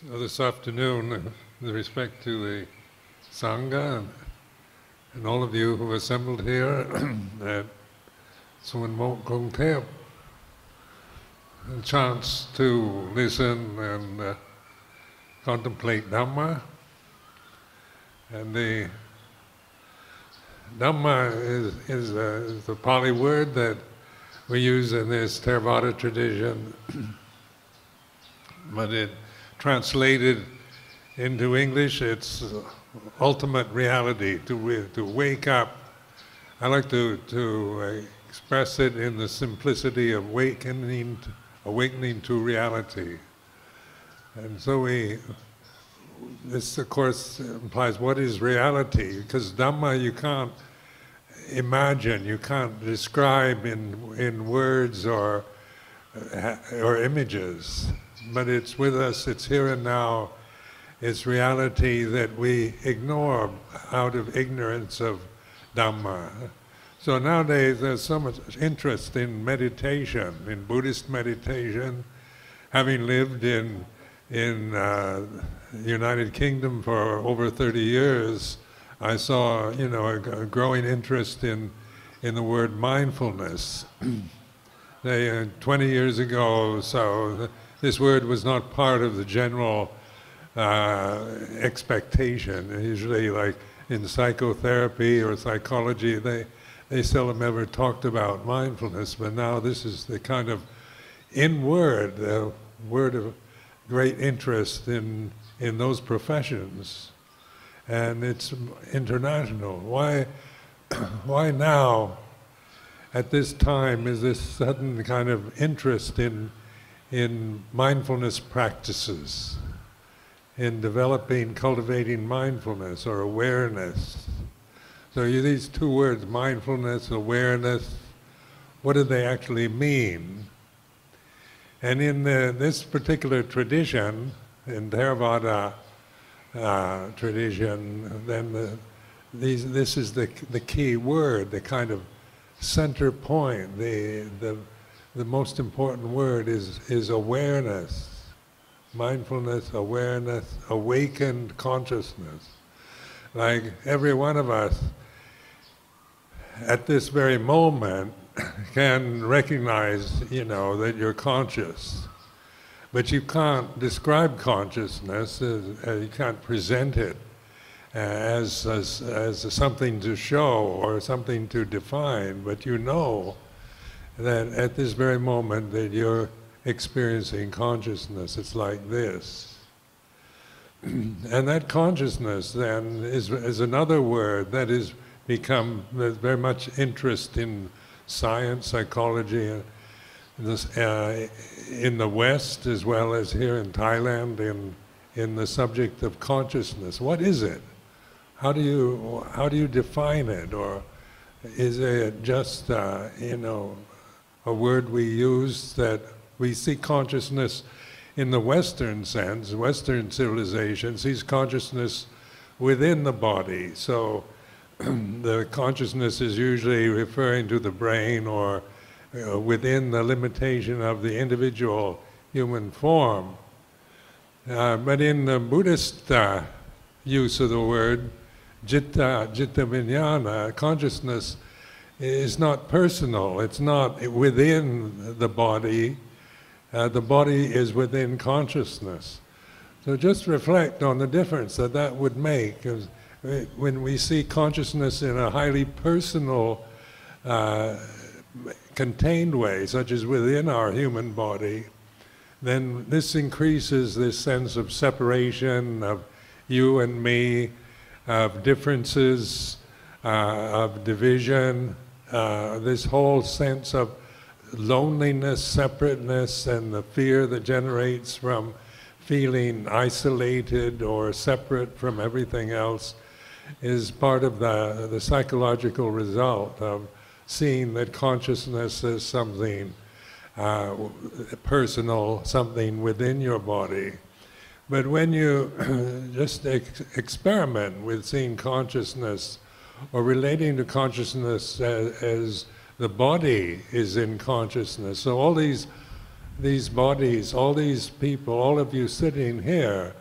So this afternoon, with respect to the Sangha and, and all of you who assembled here at Mok Kong Tep, a chance to listen and uh, contemplate Dhamma. And the Dhamma is, is, uh, is the Pali word that we use in this Theravada tradition, but it translated into English, it's ultimate reality to to wake up. I like to to express it in the simplicity of awakening, awakening to reality. And so we, this of course implies what is reality, because Dhamma you can't imagine, you can't describe in, in words or, or images, but it's with us, it's here and now. It's reality that we ignore out of ignorance of Dhamma. So nowadays there's so much interest in meditation, in Buddhist meditation. Having lived in in uh, United Kingdom for over 30 years, I saw, you know, a, a growing interest in, in the word mindfulness. they, uh, 20 years ago, so this word was not part of the general uh, expectation. Usually, like in psychotherapy or psychology, they they seldom ever talked about mindfulness. But now this is the kind of in word, the word of great interest in in those professions and it's international. Why, why now, at this time, is this sudden kind of interest in, in mindfulness practices, in developing, cultivating mindfulness or awareness? So these two words, mindfulness, awareness, what do they actually mean? And in the, this particular tradition, in Theravada, uh, tradition, then the, these, this is the, the key word, the kind of center point, the, the, the most important word is, is awareness, mindfulness, awareness, awakened consciousness. Like every one of us at this very moment can recognize, you know, that you're conscious but you can't describe consciousness, as, uh, you can't present it as, as, as something to show or something to define, but you know that at this very moment that you're experiencing consciousness. It's like this. and that consciousness then is, is another word that has become, there's very much interest in science, psychology, this, uh, in the West as well as here in Thailand in, in the subject of consciousness. What is it? How do you, how do you define it? Or is it just, uh, you know, a word we use that we see consciousness in the Western sense, Western civilization sees consciousness within the body. So the consciousness is usually referring to the brain or uh, within the limitation of the individual human form. Uh, but in the Buddhist uh, use of the word, jitta, jitta vijnana, consciousness is not personal, it's not within the body, uh, the body is within consciousness. So just reflect on the difference that that would make. When we see consciousness in a highly personal uh, contained way, such as within our human body, then this increases this sense of separation, of you and me, of differences, uh, of division, uh, this whole sense of loneliness, separateness, and the fear that generates from feeling isolated or separate from everything else is part of the, the psychological result of seeing that consciousness is something uh, personal, something within your body. But when you just ex experiment with seeing consciousness or relating to consciousness as, as, the body is in consciousness, so all these these bodies, all these people, all of you sitting here,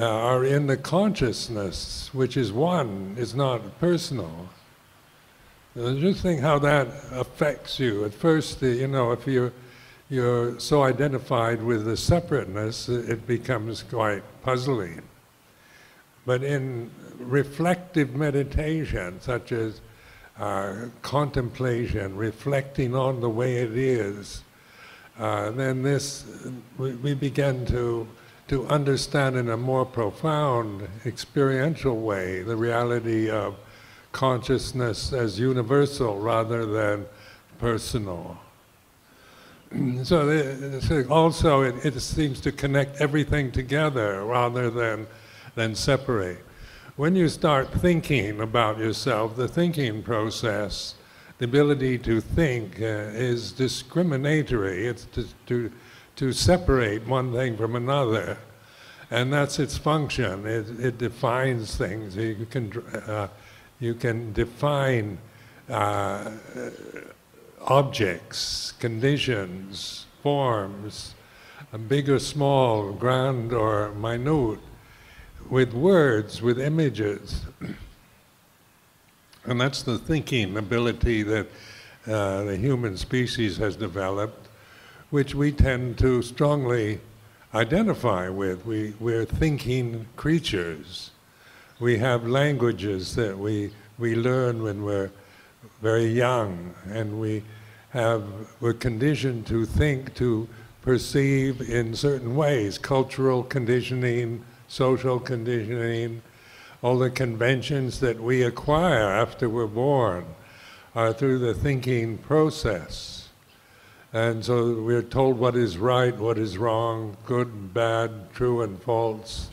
uh, are in the consciousness, which is one, is not personal. just think how that affects you. At first, you know, if you're, you're so identified with the separateness, it becomes quite puzzling. But in reflective meditation, such as uh, contemplation, reflecting on the way it is, uh, then this we, we begin to to understand in a more profound experiential way the reality of consciousness as universal rather than personal. so, so also it, it seems to connect everything together rather than, than separate. When you start thinking about yourself, the thinking process, the ability to think uh, is discriminatory. It's to, to to separate one thing from another. And that's its function. It, it defines things. You can, uh, you can define uh, objects, conditions, forms, big or small, grand or minute, with words, with images. and that's the thinking ability that uh, the human species has developed which we tend to strongly identify with. We, we're thinking creatures. We have languages that we, we learn when we're very young, and we have, we're conditioned to think, to perceive in certain ways cultural conditioning, social conditioning, all the conventions that we acquire after we're born are through the thinking process. And so we're told what is right, what is wrong, good, bad, true, and false.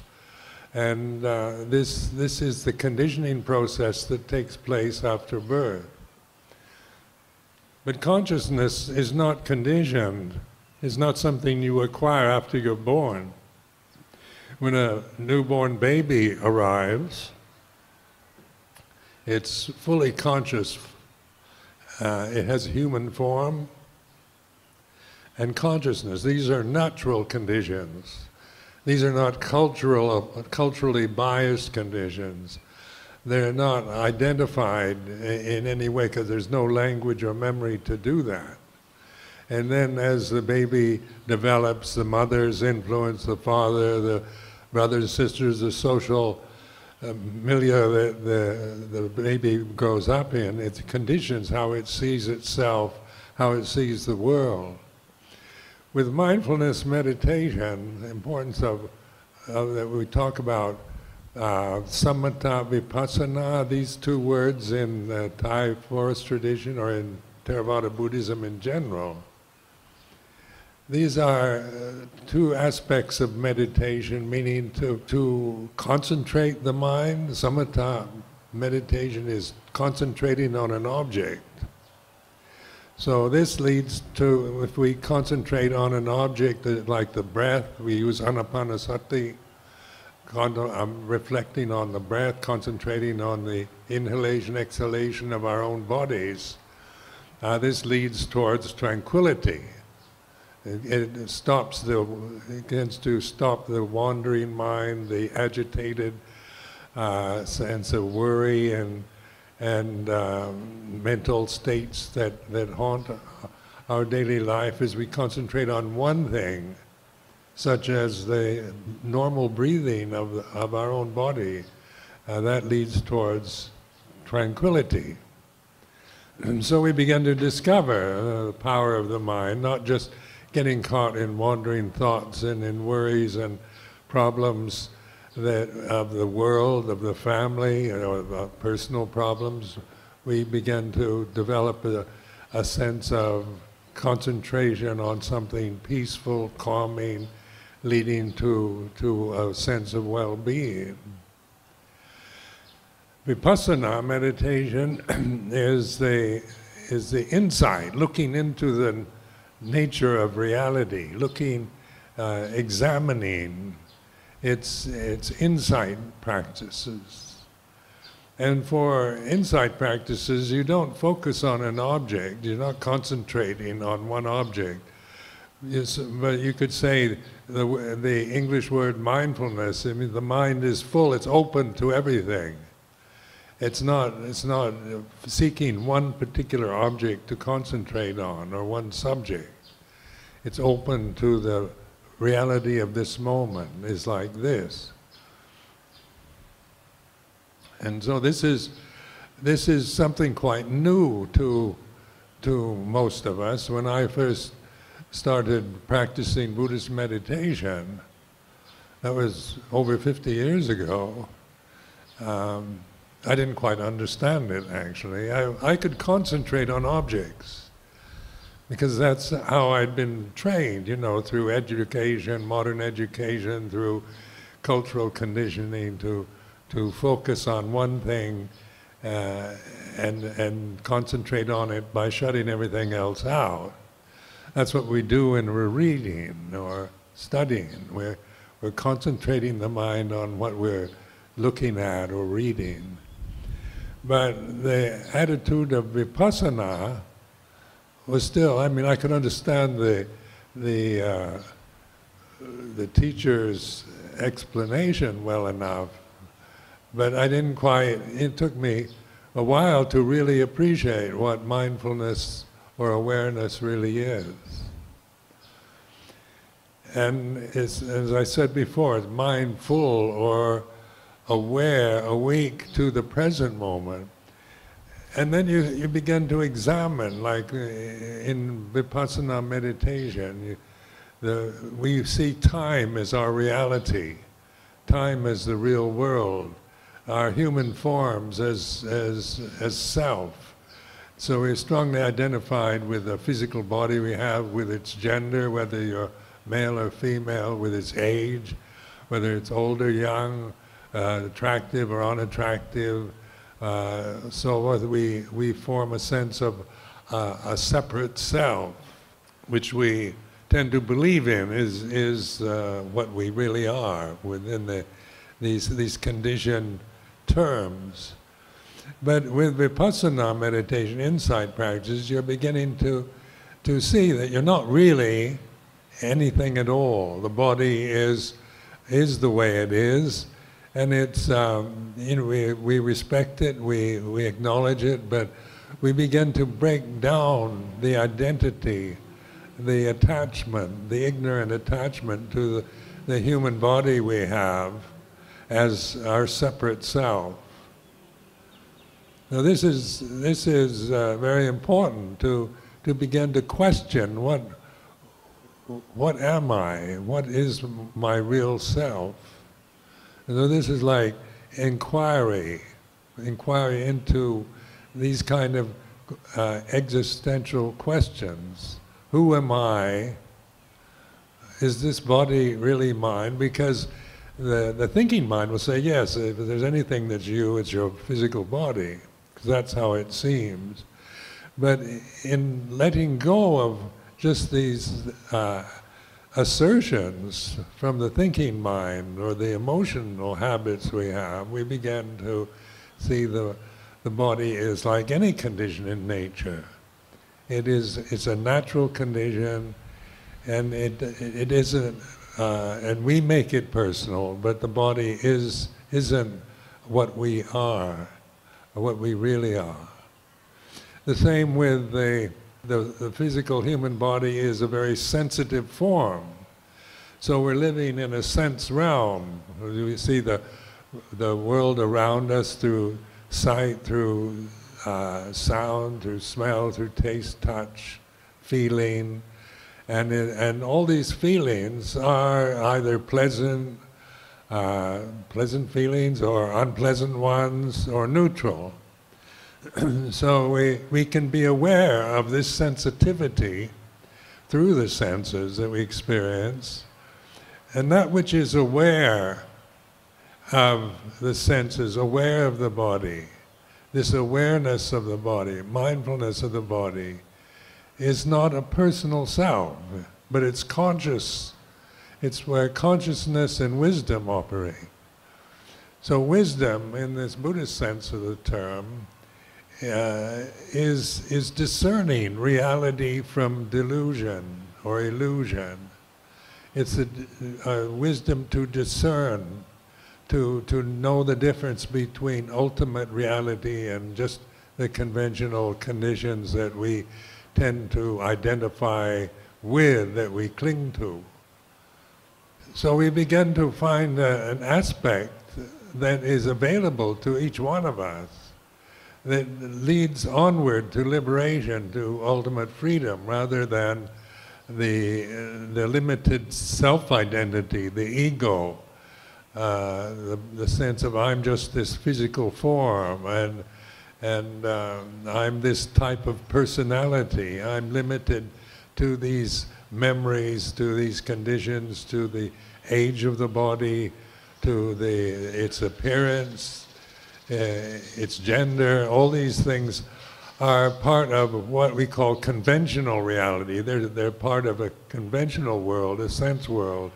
And uh, this, this is the conditioning process that takes place after birth. But consciousness is not conditioned, it's not something you acquire after you're born. When a newborn baby arrives, it's fully conscious. Uh, it has human form, and consciousness. These are natural conditions. These are not cultural, culturally biased conditions. They're not identified in any way because there's no language or memory to do that. And then as the baby develops, the mother's influence, the father, the brothers, and sisters, the social uh, milieu that the, the baby grows up in, it conditions how it sees itself, how it sees the world with mindfulness meditation, the importance of, that we talk about uh, samatha vipassana, these two words in the Thai forest tradition or in Theravada Buddhism in general. These are uh, two aspects of meditation, meaning to, to concentrate the mind. Samatha meditation is concentrating on an object. So this leads to, if we concentrate on an object like the breath, we use anapanasati, I'm reflecting on the breath, concentrating on the inhalation, exhalation of our own bodies. Uh, this leads towards tranquility. It, it, stops the, it tends to stop the wandering mind, the agitated uh, sense of worry and and um, mental states that, that haunt our daily life as we concentrate on one thing, such as the normal breathing of, of our own body. Uh, that leads towards tranquility. And so we begin to discover uh, the power of the mind, not just getting caught in wandering thoughts and in worries and problems that of the world, of the family, or of uh, personal problems, we begin to develop a, a sense of concentration on something peaceful, calming, leading to, to a sense of well-being. Vipassana meditation is the, is the insight, looking into the nature of reality, looking, uh, examining it's, it's insight practices. And for insight practices, you don't focus on an object, you're not concentrating on one object, Yes, but you could say the, the English word mindfulness, I mean, the mind is full, it's open to everything. It's not, it's not seeking one particular object to concentrate on or one subject. It's open to the reality of this moment, is like this. And so this is, this is something quite new to, to most of us. When I first started practicing Buddhist meditation, that was over 50 years ago, um, I didn't quite understand it actually. I, I could concentrate on objects because that's how I'd been trained, you know, through education, modern education, through cultural conditioning to, to focus on one thing uh, and, and concentrate on it by shutting everything else out. That's what we do when we're reading or studying. We're, we're concentrating the mind on what we're looking at or reading. But the attitude of vipassana was still, I mean, I could understand the, the, uh, the teacher's explanation well enough, but I didn't quite, it took me a while to really appreciate what mindfulness or awareness really is. And as I said before, it's mindful or aware, awake to the present moment. And then you, you begin to examine, like uh, in Vipassana meditation, you, the, we see time as our reality, time as the real world, our human forms as, as, as self. So we're strongly identified with the physical body we have, with its gender, whether you're male or female, with its age, whether it's old or young, uh, attractive or unattractive. Uh, so we, we form a sense of uh, a separate self, which we tend to believe in is, is uh, what we really are within the, these, these conditioned terms. But with vipassana meditation, insight practices, you're beginning to, to see that you're not really anything at all. The body is, is the way it is, and it's um, you know we we respect it, we we acknowledge it, but we begin to break down the identity, the attachment, the ignorant attachment to the, the human body we have as our separate self. Now this is this is uh, very important to to begin to question what what am I? What is my real self? So this is like inquiry, inquiry into these kind of uh, existential questions. Who am I? Is this body really mine? Because the, the thinking mind will say, yes, if there's anything that's you, it's your physical body, because that's how it seems. But in letting go of just these uh, assertions from the thinking mind or the emotional habits we have, we begin to see the, the body is like any condition in nature. It is it's a natural condition, and it it isn't, uh, and we make it personal. But the body is isn't what we are, what we really are. The same with the the, the physical human body is a very sensitive form. So we're living in a sense realm. We see the, the world around us through sight, through uh, sound, through smell, through taste, touch, feeling. And, it, and all these feelings are either pleasant, uh, pleasant feelings or unpleasant ones or neutral. so we, we can be aware of this sensitivity through the senses that we experience. And that which is aware of the senses, aware of the body, this awareness of the body, mindfulness of the body, is not a personal self, but it's conscious. It's where consciousness and wisdom operate. So wisdom, in this Buddhist sense of the term, uh, is, is discerning reality from delusion or illusion. It's a, a wisdom to discern, to, to know the difference between ultimate reality and just the conventional conditions that we tend to identify with, that we cling to. So we begin to find a, an aspect that is available to each one of us that leads onward to liberation, to ultimate freedom, rather than the, the limited self-identity, the ego, uh, the, the sense of I'm just this physical form and and uh, I'm this type of personality. I'm limited to these memories, to these conditions, to the age of the body, to the its appearance, its gender. All these things are part of what we call conventional reality. They're, they're part of a conventional world, a sense world.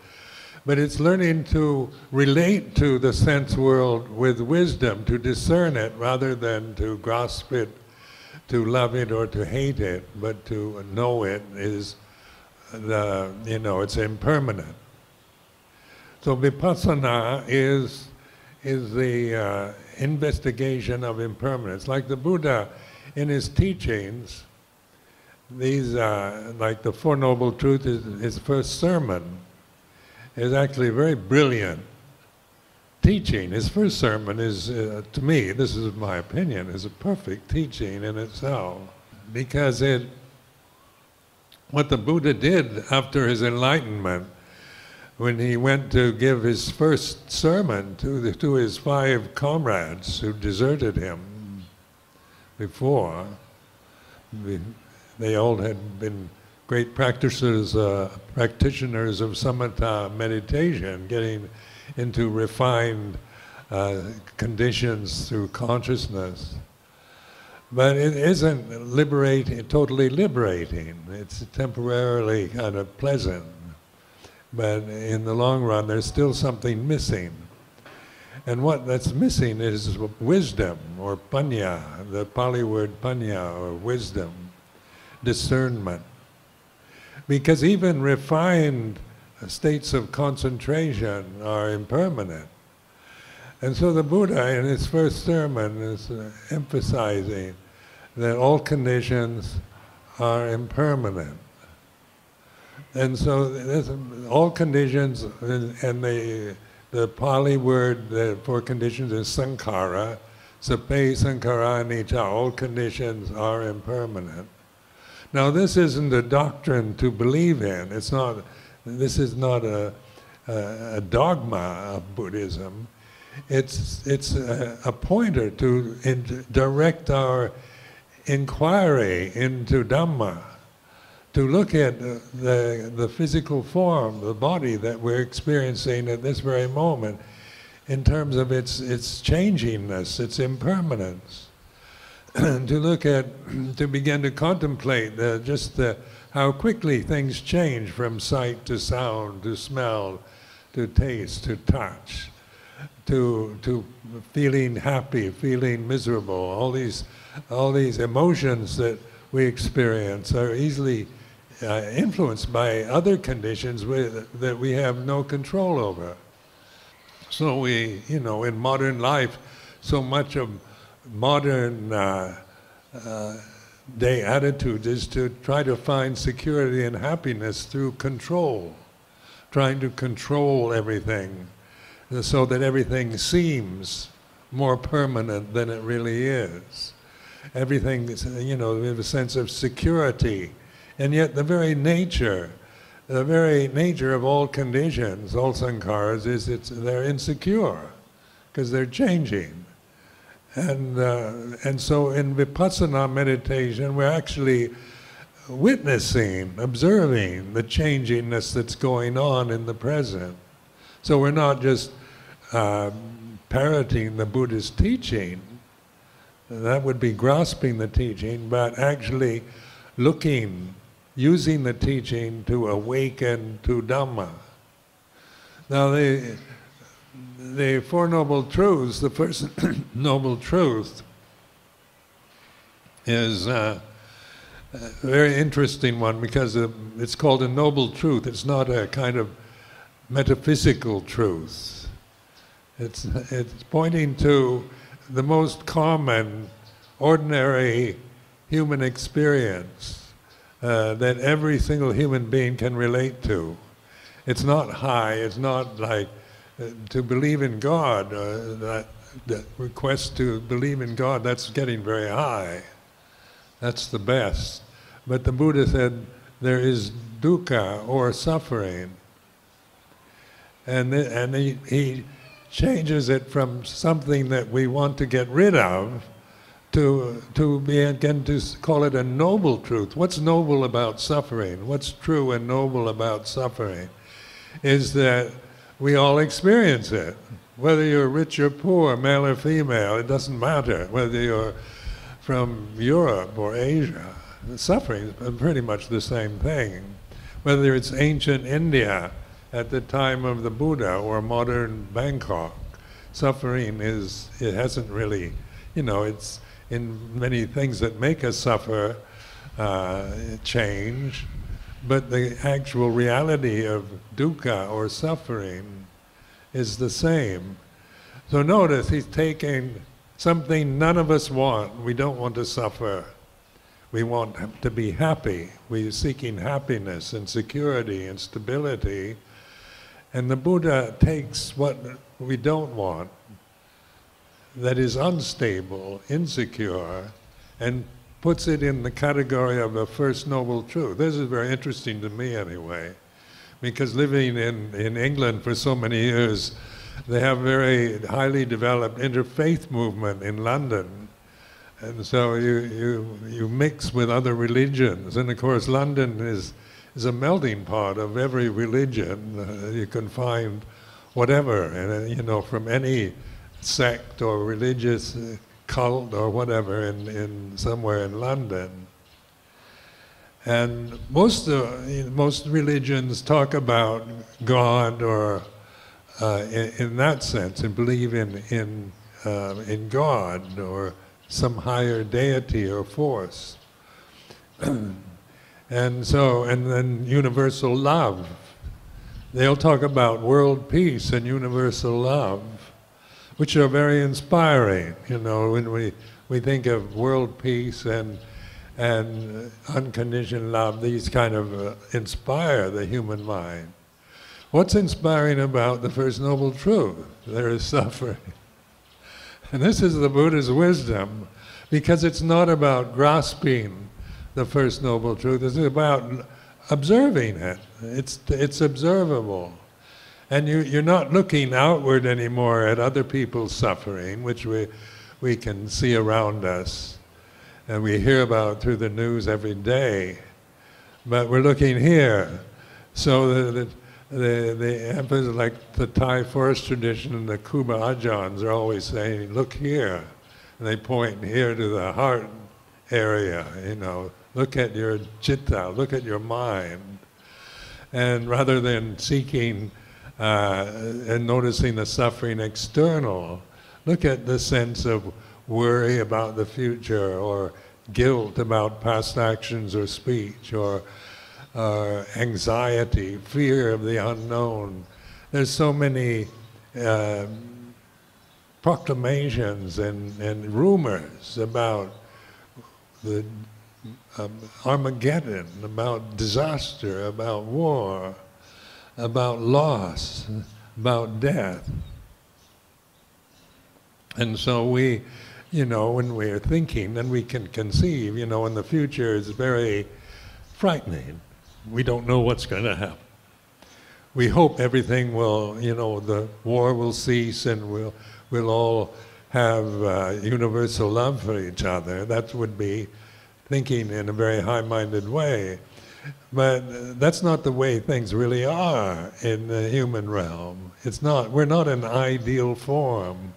But it's learning to relate to the sense world with wisdom, to discern it rather than to grasp it, to love it or to hate it, but to know it is the, you know, it's impermanent. So vipassana is, is the uh, investigation of impermanence. Like the Buddha in his teachings, these, uh, like the Four Noble Truths, his first sermon is actually very brilliant teaching. His first sermon is, uh, to me, this is my opinion, is a perfect teaching in itself because it, what the Buddha did after his enlightenment, when he went to give his first sermon to, the, to his five comrades who deserted him before, they all had been great practitioners, uh, practitioners of samatha meditation, getting into refined uh, conditions through consciousness. But it isn't liberating, totally liberating. It's temporarily kind of pleasant. But in the long run, there's still something missing. And what that's missing is wisdom or panya, the Pali word panya or wisdom, discernment. Because even refined states of concentration are impermanent. And so the Buddha, in his first sermon, is uh, emphasizing that all conditions are impermanent. And so all conditions, and the, the Pali word for conditions is sankhara, sabbe sankhara anicca, all conditions are impermanent. Now, this isn't a doctrine to believe in. It's not. This is not a, a, a dogma of Buddhism. It's it's a, a pointer to in, direct our inquiry into Dhamma, to look at the the physical form, the body that we're experiencing at this very moment, in terms of its its changingness, its impermanence to look at, to begin to contemplate just the, how quickly things change from sight to sound to smell to taste to touch to, to feeling happy, feeling miserable. All these, all these emotions that we experience are easily uh, influenced by other conditions with, that we have no control over. So we, you know, in modern life, so much of modern uh, uh, day attitude is to try to find security and happiness through control, trying to control everything so that everything seems more permanent than it really is. Everything, you know, we have a sense of security. And yet the very nature, the very nature of all conditions, all sankharas, is it's, they're insecure because they're changing. And, uh, and so in vipassana meditation, we're actually witnessing, observing the changingness that's going on in the present. So we're not just uh, parroting the Buddhist teaching, that would be grasping the teaching, but actually looking, using the teaching to awaken to Dhamma. Now, the, the Four Noble Truths, the first Noble Truth is uh, a very interesting one because it's called a noble truth. It's not a kind of metaphysical truth. It's, it's pointing to the most common, ordinary human experience uh, that every single human being can relate to. It's not high, it's not like uh, to believe in God, uh, that, that request to believe in God, that's getting very high. That's the best. But the Buddha said there is dukkha or suffering. And, and he, he changes it from something that we want to get rid of to, to begin to call it a noble truth. What's noble about suffering? What's true and noble about suffering? Is that we all experience it. Whether you're rich or poor, male or female, it doesn't matter. Whether you're from Europe or Asia, suffering is pretty much the same thing. Whether it's ancient India at the time of the Buddha or modern Bangkok, suffering is, it hasn't really, you know, it's in many things that make us suffer uh, change, but the actual reality of dukkha or suffering is the same. So notice he's taking something none of us want. We don't want to suffer. We want to be happy. We're seeking happiness and security and stability. And the Buddha takes what we don't want, that is unstable, insecure, and puts it in the category of a first noble truth. This is very interesting to me anyway, because living in, in England for so many years, they have very highly developed interfaith movement in London. And so you, you, you mix with other religions. And of course, London is, is a melting pot of every religion. Uh, you can find whatever, uh, you know, from any sect or religious uh, cult or whatever in, in somewhere in London. And most, uh, most religions talk about God or uh, in, in, that sense and believe in, in, uh, in God or some higher deity or force. and so, and then universal love. They'll talk about world peace and universal love which are very inspiring. You know, when we, we think of world peace and, and unconditioned love, these kind of uh, inspire the human mind. What's inspiring about the First Noble Truth? There is suffering. And this is the Buddha's wisdom because it's not about grasping the First Noble Truth, it's about observing it. It's, it's observable. And you, you're not looking outward anymore at other people's suffering, which we, we can see around us and we hear about through the news every day. But we're looking here. So the, the, the, the emphasis, like the Thai forest tradition and the Kruba Ajahns are always saying, look here. And they point here to the heart area, you know, look at your chitta, look at your mind. And rather than seeking uh, and noticing the suffering external. Look at the sense of worry about the future or guilt about past actions or speech or uh, anxiety, fear of the unknown. There's so many uh, proclamations and, and rumors about the um, Armageddon, about disaster, about war about loss, about death. And so we, you know, when we're thinking, then we can conceive, you know, in the future is very frightening. We don't know what's going to happen. We hope everything will, you know, the war will cease and we'll, we'll all have uh, universal love for each other. That would be thinking in a very high-minded way. But that's not the way things really are in the human realm. It's not, we're not an ideal form.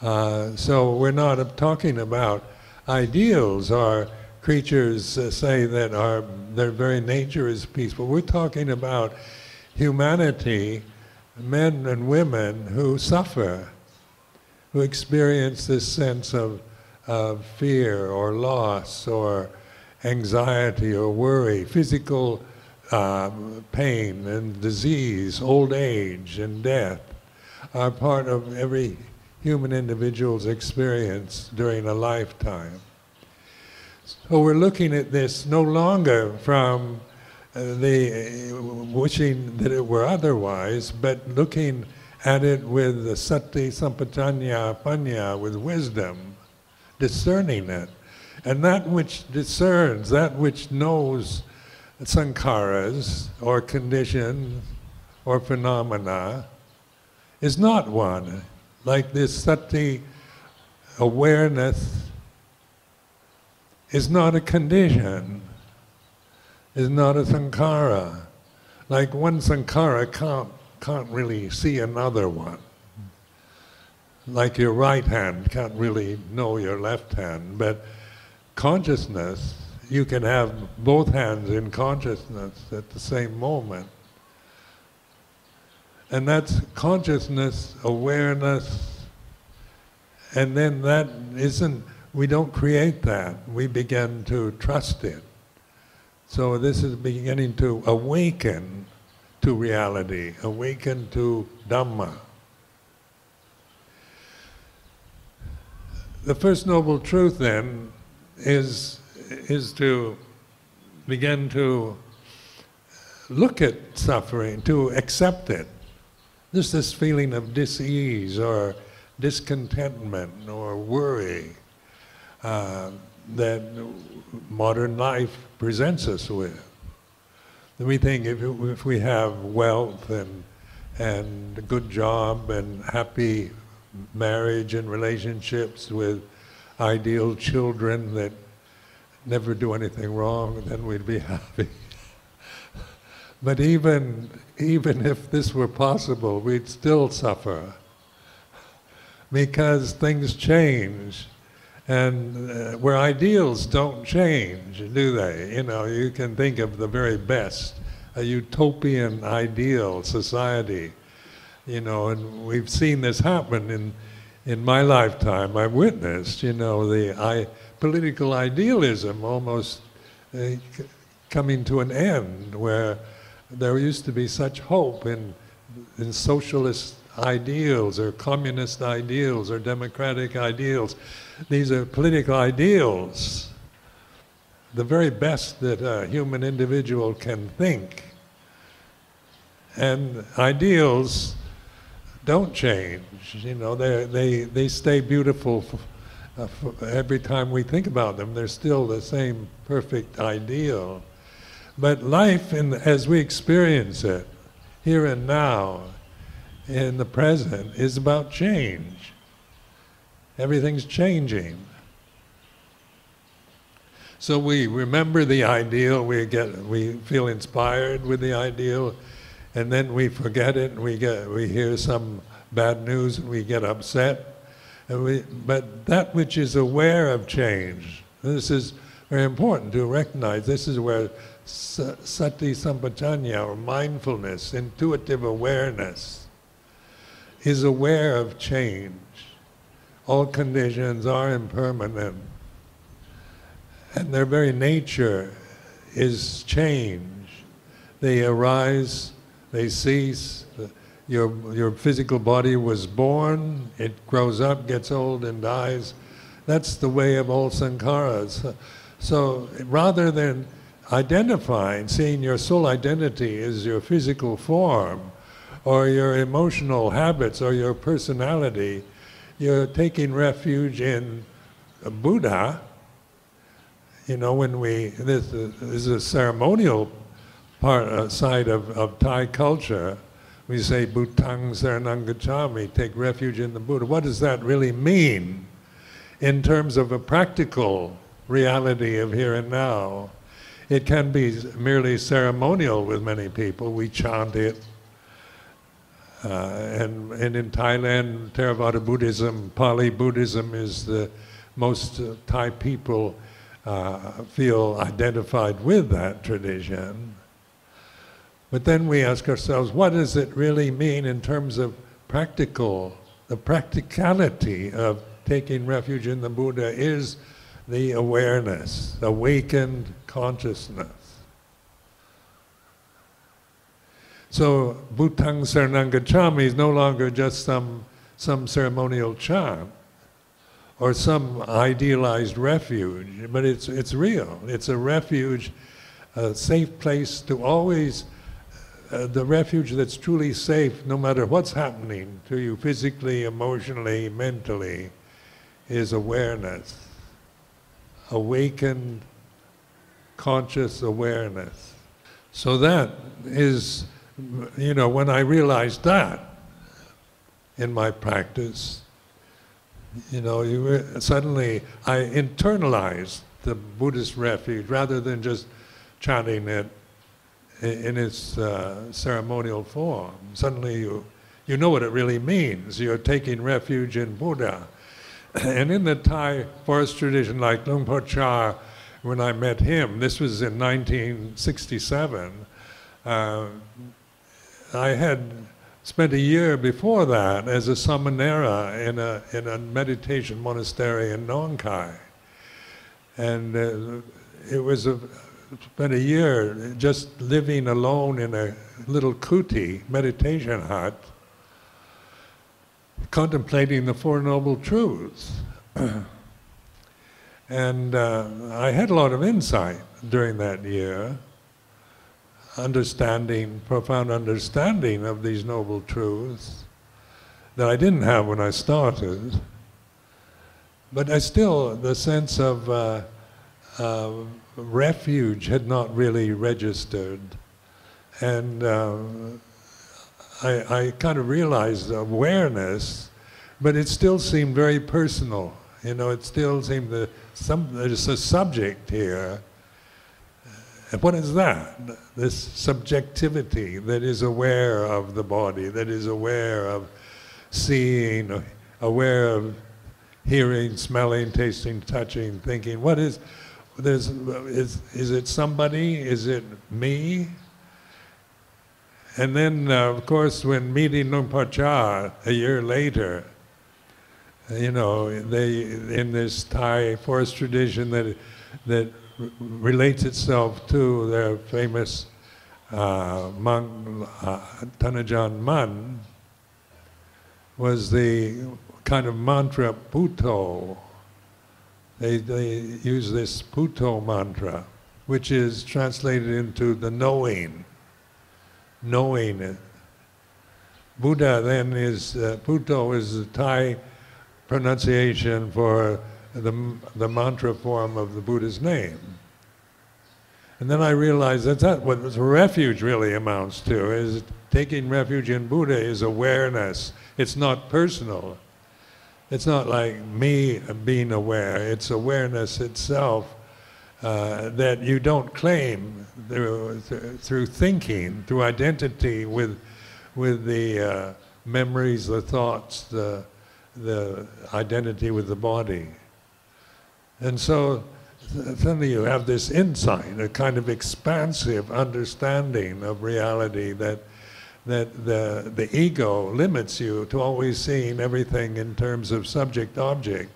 Uh, so we're not talking about ideals or creatures uh, say that our, their very nature is peaceful. We're talking about humanity, men and women who suffer, who experience this sense of, of fear or loss or anxiety or worry, physical uh, pain and disease, old age and death are part of every human individual's experience during a lifetime. So we're looking at this no longer from uh, the uh, wishing that it were otherwise, but looking at it with the sati sampajanya panya, with wisdom, discerning it. And that which discerns, that which knows sankharas or conditions or phenomena is not one. Like this sati awareness is not a condition, is not a sankhara. Like one sankhara can't, can't really see another one. Like your right hand can't really know your left hand, but consciousness, you can have both hands in consciousness at the same moment. And that's consciousness, awareness, and then that isn't we don't create that. We begin to trust it. So this is beginning to awaken to reality, awaken to Dhamma. The first noble truth then is, is to begin to look at suffering, to accept it. There's this feeling of dis-ease or discontentment or worry uh, that modern life presents us with. We think if, if we have wealth and, and a good job and happy marriage and relationships with ideal children that never do anything wrong, then we'd be happy. but even, even if this were possible, we'd still suffer because things change and uh, where ideals don't change, do they? You know, you can think of the very best, a utopian ideal society, you know, and we've seen this happen in, in my lifetime. I've witnessed, you know, the I, political idealism almost uh, coming to an end where there used to be such hope in, in socialist ideals or communist ideals or democratic ideals. These are political ideals, the very best that a human individual can think. And ideals don't change, you know, they, they, they stay beautiful uh, every time we think about them. They're still the same perfect ideal. But life, in, as we experience it, here and now, in the present is about change. Everything's changing. So we remember the ideal, we get we feel inspired with the ideal, and then we forget it and we get we hear some bad news and we get upset. We, but that which is aware of change, this is very important to recognize. This is where sati sampajanya, or mindfulness, intuitive awareness, is aware of change. All conditions are impermanent. And their very nature is change. They arise, they cease. Your, your physical body was born, it grows up, gets old, and dies. That's the way of all sankharas. So rather than identifying, seeing your soul identity as your physical form, or your emotional habits or your personality, you're taking refuge in Buddha. You know, when we, this is a ceremonial part, uh, side of, of Thai culture. We say, Bhutang Saranang Gacchami, take refuge in the Buddha. What does that really mean in terms of a practical reality of here and now? It can be merely ceremonial with many people. We chant it, uh, and, and in Thailand, Theravada Buddhism, Pali Buddhism is the most uh, Thai people uh, feel identified with that tradition. But then we ask ourselves, what does it really mean in terms of practical, the practicality of taking refuge in the Buddha is the awareness, awakened consciousness. So Bhutang Saranang Gacchami is no longer just some, some ceremonial chant or some idealized refuge, but it's, it's real. It's a refuge, a safe place to always, uh, the refuge that's truly safe no matter what's happening to you physically, emotionally, mentally, is awareness. Awakened conscious awareness. So that is you know, when I realized that in my practice, you know, you suddenly I internalized the Buddhist refuge rather than just chanting it in its uh, ceremonial form. Suddenly you, you know what it really means. You're taking refuge in Buddha. And in the Thai forest tradition, like Luang Por Chah, when I met him, this was in 1967, uh, I had spent a year before that as a samanera in a, in a meditation monastery in Nong Khai. And uh, it was a, spent a year just living alone in a little kuti meditation hut, contemplating the Four Noble Truths. and uh, I had a lot of insight during that year understanding, profound understanding of these noble truths that I didn't have when I started. But I still, the sense of uh, uh, refuge had not really registered. And uh, I, I kind of realized awareness, but it still seemed very personal. You know, it still seemed that some, there's a subject here and what is that? This subjectivity that is aware of the body, that is aware of seeing, aware of hearing, smelling, tasting, touching, thinking. What is, there's, is, is it somebody? Is it me? And then, uh, of course, when meeting Chah a year later, you know, they in this Thai forest tradition that that relates itself to their famous uh, monk uh, Than Ajahn Mun was the kind of mantra Buddho. They, they use this Buddho mantra, which is translated into the knowing, knowing. Buddha then is, uh, Buddho is the Thai pronunciation for the, the mantra form of the Buddha's name. And then I realized that's that what refuge really amounts to is taking refuge in Buddha is awareness. It's not personal. It's not like me being aware. It's awareness itself uh, that you don't claim through, through thinking, through identity with, with the uh, memories, the thoughts, the, the identity with the body. And so suddenly you have this insight, a kind of expansive understanding of reality that that the, the ego limits you to always seeing everything in terms of subject object.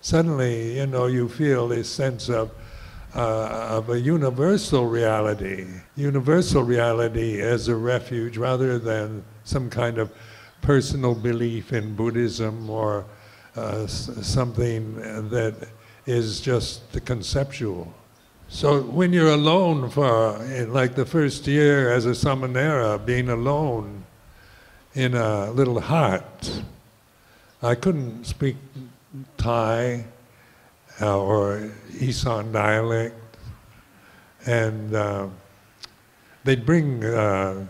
Suddenly, you know, you feel this sense of, uh, of a universal reality, universal reality as a refuge rather than some kind of personal belief in Buddhism or uh, something that is just the conceptual. So when you're alone for like the first year as a samanera, being alone in a little hut, I couldn't speak Thai uh, or Isan dialect, and uh, they'd bring uh,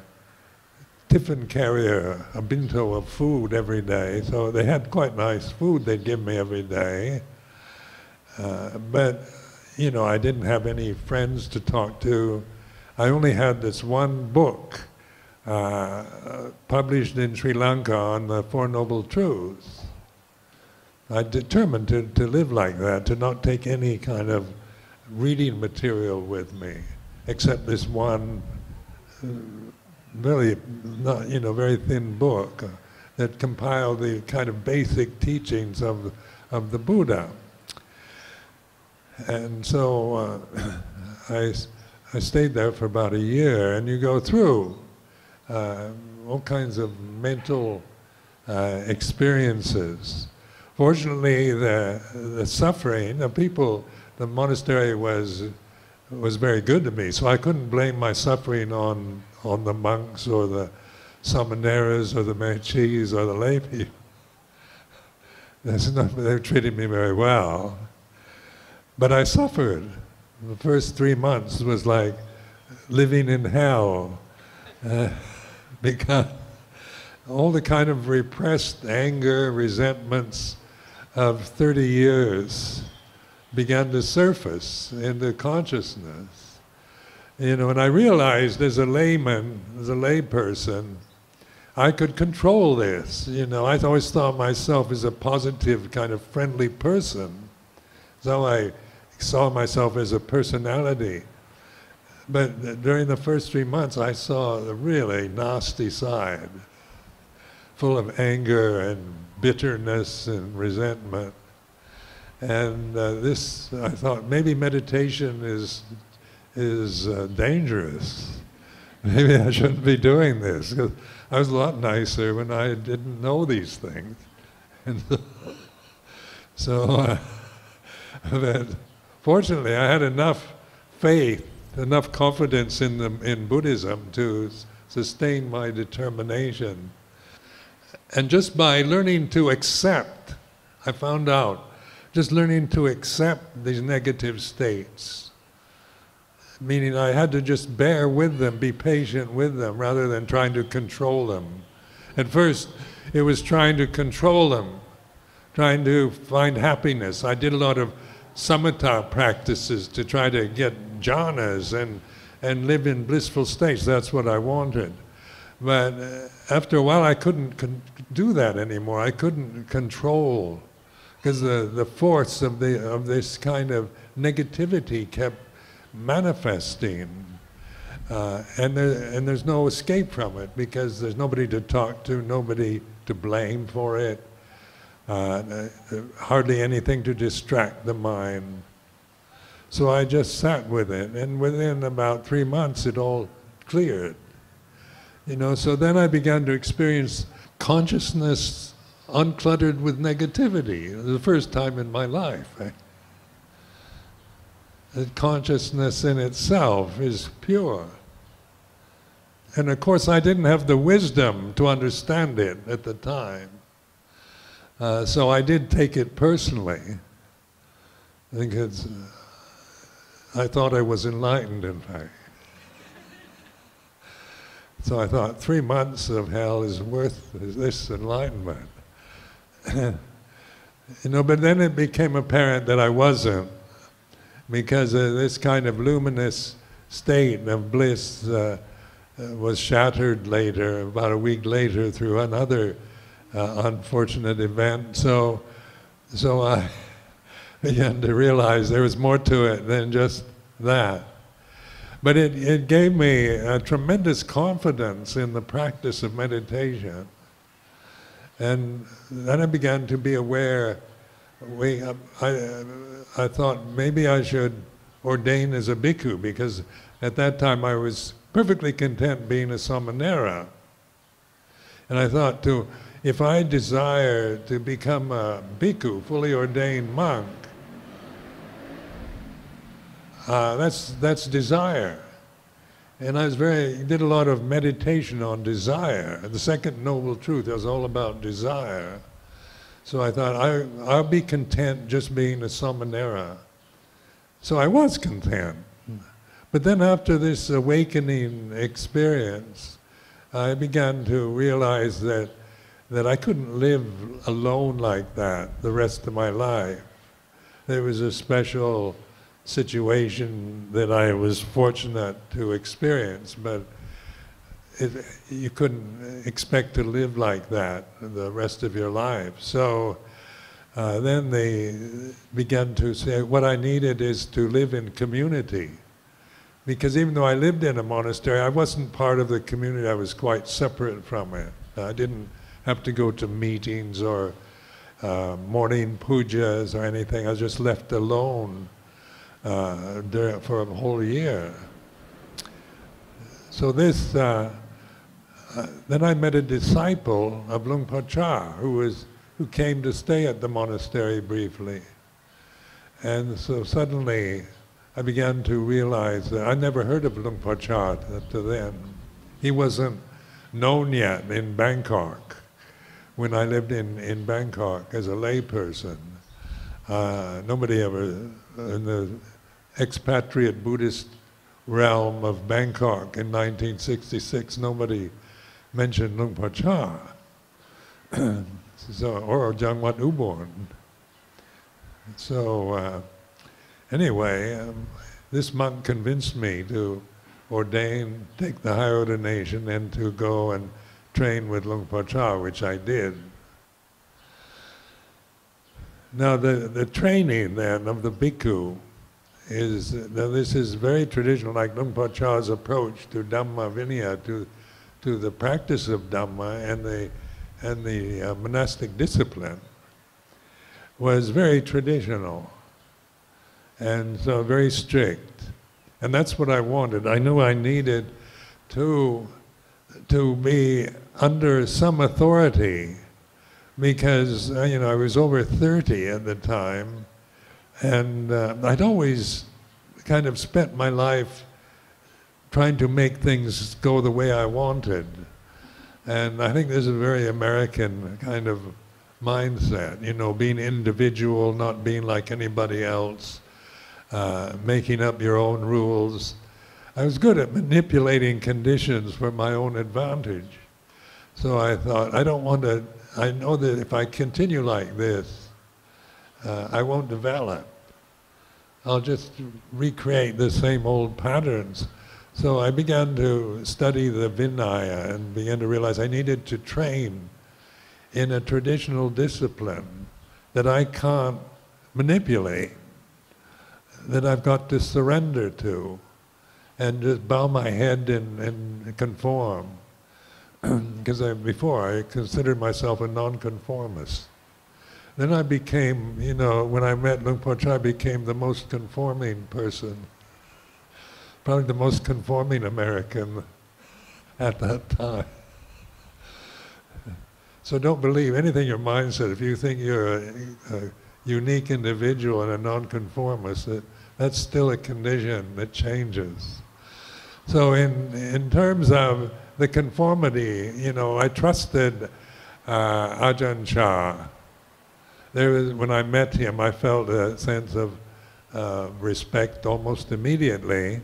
tiffin carrier, a pinto of food every day. So they had quite nice food they'd give me every day. Uh, but, you know, I didn't have any friends to talk to. I only had this one book uh, published in Sri Lanka on the Four Noble Truths. I determined to, to live like that, to not take any kind of reading material with me, except this one uh, really not, you know, very thin book uh, that compiled the kind of basic teachings of, of the Buddha. And so uh, I, I stayed there for about a year, and you go through uh, all kinds of mental uh, experiences. Fortunately, the, the suffering, the people, the monastery was, was very good to me, so I couldn't blame my suffering on, on the monks or the samaneras or the maechis or the lay people. Not, they treated me very well. But I suffered. The first three months was like living in hell. Uh, because all the kind of repressed anger, resentments of 30 years began to surface in the consciousness. You know, and I realized as a layman, as a layperson, I could control this. You know, I always thought myself as a positive, kind of friendly person. So I saw myself as a personality. But during the first three months, I saw the really nasty side, full of anger and bitterness and resentment. And uh, this, I thought, maybe meditation is, is uh, dangerous. Maybe I shouldn't be doing this. I was a lot nicer when I didn't know these things. And so, uh, but fortunately, I had enough faith, enough confidence in, the, in Buddhism to sustain my determination. And just by learning to accept, I found out, just learning to accept these negative states meaning I had to just bear with them, be patient with them, rather than trying to control them. At first, it was trying to control them, trying to find happiness. I did a lot of samatha practices to try to get jhanas and, and live in blissful states. That's what I wanted. But uh, after a while, I couldn't do that anymore. I couldn't control because the, the force of, the, of this kind of negativity kept manifesting. Uh, and, there, and there's no escape from it because there's nobody to talk to, nobody to blame for it, uh, uh, hardly anything to distract the mind. So I just sat with it, and within about three months it all cleared. You know, so then I began to experience consciousness uncluttered with negativity. the first time in my life. Eh? that consciousness in itself is pure. And of course, I didn't have the wisdom to understand it at the time. Uh, so I did take it personally. I think it's, uh, I thought I was enlightened, in fact. So I thought three months of hell is worth this enlightenment. you know, but then it became apparent that I wasn't because uh, this kind of luminous state of bliss uh, uh, was shattered later, about a week later, through another unfortunate event. So, so I began to realize there was more to it than just that. But it, it gave me a tremendous confidence in the practice of meditation. And then I began to be aware we, uh, I, uh, I thought maybe I should ordain as a bhikkhu because at that time I was perfectly content being a samanera. And I thought to, if I desire to become a bhikkhu, fully ordained monk, uh, that's, that's desire. And I was very, did a lot of meditation on desire. The second noble truth was all about desire. So I thought, I, I'll be content just being a samanera. So I was content. But then after this awakening experience, I began to realize that, that I couldn't live alone like that the rest of my life. There was a special situation that I was fortunate to experience, but it, you couldn't expect to live like that the rest of your life. So uh, then they began to say, what I needed is to live in community. Because even though I lived in a monastery, I wasn't part of the community, I was quite separate from it. I didn't have to go to meetings or uh, morning pujas or anything, I was just left alone uh, for a whole year. So this, uh, uh, then I met a disciple of Luang Por Chah who was who came to stay at the monastery briefly. And so suddenly I began to realize that I never heard of Luang Por Chah up to then. He wasn't known yet in Bangkok when I lived in, in Bangkok as a layperson. Uh, nobody ever, in the expatriate Buddhist realm of Bangkok in 1966, nobody mentioned Luang Por Chah. so, or Changwat Ubon. So, uh, anyway, um, this monk convinced me to ordain, take the higher ordination, and to go and train with Luang Por Chah, which I did. Now, the, the training then of the bhikkhu is, now this is very traditional, like Luang Por Chah's approach to Dhamma Vinaya, to, to the practice of Dhamma and the, and the uh, monastic discipline, was very traditional and so very strict. And that's what I wanted. I knew I needed to, to be under some authority because, uh, you know, I was over 30 at the time and uh, I'd always kind of spent my life trying to make things go the way I wanted. And I think this is a very American kind of mindset, you know, being individual, not being like anybody else, uh, making up your own rules. I was good at manipulating conditions for my own advantage. So I thought, I don't want to, I know that if I continue like this, uh, I won't develop. I'll just recreate the same old patterns. So I began to study the Vinaya and began to realize I needed to train in a traditional discipline that I can't manipulate, that I've got to surrender to and just bow my head and, and conform. Because before I considered myself a nonconformist. Then I became, you know, when I met Luang Por Chah, I became the most conforming person, probably the most conforming American at that time. So don't believe anything your mind said. If you think you're a, a unique individual and a nonconformist, that, that's still a condition that changes. So in, in terms of the conformity, you know, I trusted uh, Ajahn Chah, there was, when I met him, I felt a sense of uh, respect almost immediately.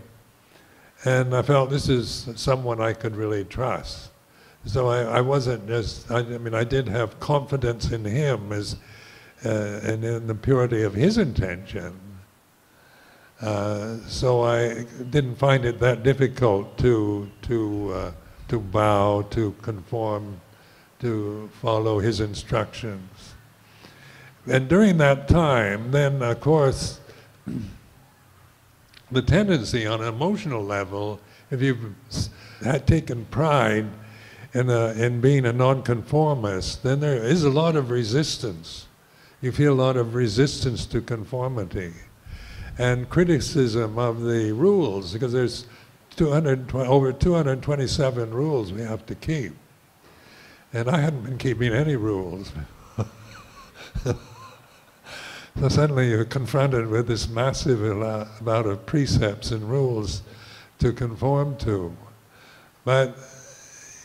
And I felt this is someone I could really trust. So I, I wasn't just, I, I, mean, I did have confidence in him as, uh, and in the purity of his intention. Uh, so I didn't find it that difficult to, to, uh, to bow, to conform, to follow his instructions. And during that time, then of course, the tendency on an emotional level, if you've had taken pride in, a, in being a nonconformist, then there is a lot of resistance. You feel a lot of resistance to conformity and criticism of the rules because there's 220, over 227 rules we have to keep. And I hadn't been keeping any rules. So suddenly you're confronted with this massive amount of precepts and rules to conform to. But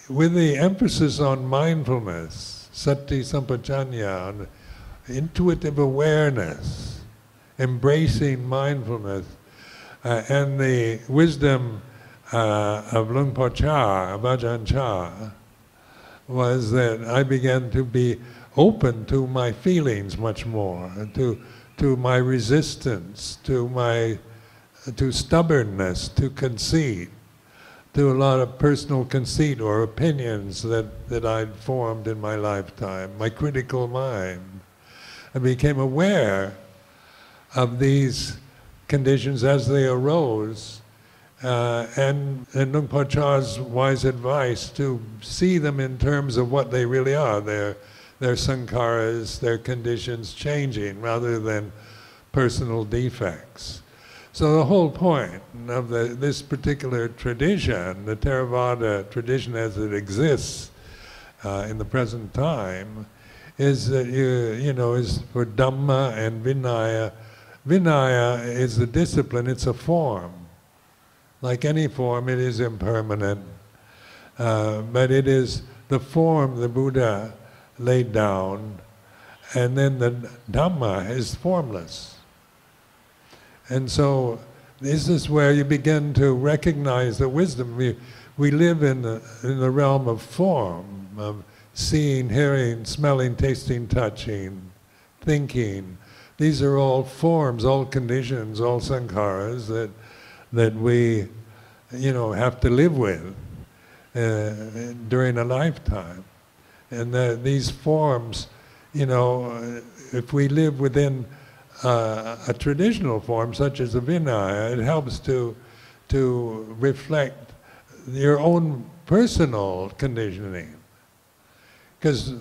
with the emphasis on mindfulness, sati sampajanya, on intuitive awareness, embracing mindfulness, uh, and the wisdom uh, of Chah, of Ajahn Chah, was that I began to be open to my feelings much more, to, to my resistance, to my to stubbornness, to conceit, to a lot of personal conceit or opinions that, that I'd formed in my lifetime, my critical mind. I became aware of these conditions as they arose, uh, and, and Luang Por Chah's wise advice to see them in terms of what they really are. They're their sankharas, their conditions changing rather than personal defects. So the whole point of the, this particular tradition, the Theravada tradition as it exists uh, in the present time, is that you, you know is for Dhamma and Vinaya. Vinaya is the discipline; it's a form. Like any form, it is impermanent, uh, but it is the form the Buddha laid down, and then the Dhamma is formless. And so this is where you begin to recognize the wisdom. We, we live in the, in the realm of form, of seeing, hearing, smelling, tasting, touching, thinking. These are all forms, all conditions, all sankharas that, that we, you know, have to live with uh, during a lifetime. And the, these forms, you know, if we live within uh, a traditional form such as the Vinaya, it helps to, to reflect your own personal conditioning. Because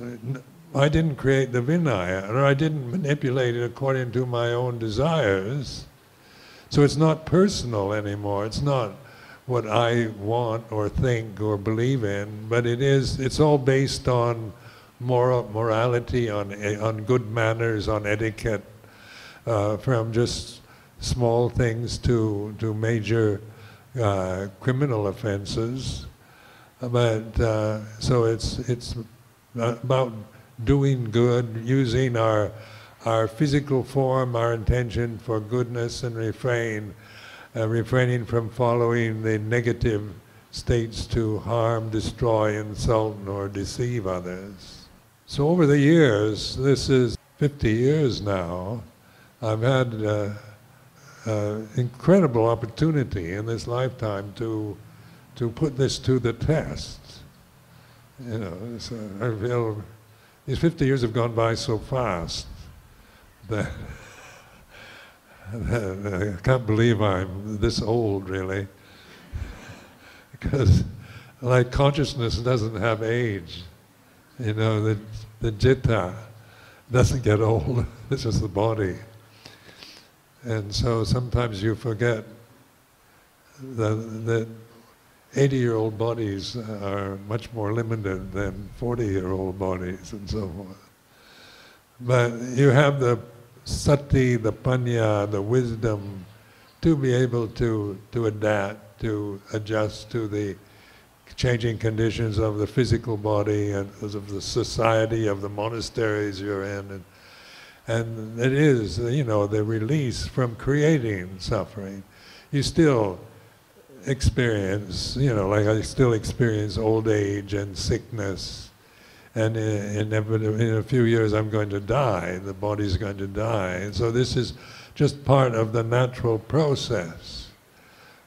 I didn't create the Vinaya, or I didn't manipulate it according to my own desires. So it's not personal anymore. It's not what I want or think or believe in, but it is, it's all based on moral, morality, on, on good manners, on etiquette, uh, from just small things to, to major uh, criminal offenses. But uh, so it's, it's about doing good, using our, our physical form, our intention for goodness and refrain, uh, refraining from following the negative states to harm, destroy, insult, or deceive others. So over the years, this is 50 years now, I've had uh, uh, incredible opportunity in this lifetime to to put this to the test. You know, I feel these 50 years have gone by so fast that, that I can't believe I'm this old, really, because like consciousness doesn't have age. You know, the the citta doesn't get old. It's just the body. And so sometimes you forget that 80 year old bodies are much more limited than 40 year old bodies and so forth. But you have the sati, the panya, the wisdom to be able to, to adapt, to adjust to the changing conditions of the physical body and of the society, of the monasteries you're in. And, and it is, you know, the release from creating suffering. You still experience, you know, like I still experience old age and sickness, and in, in a few years I'm going to die, the body's going to die. And so this is just part of the natural process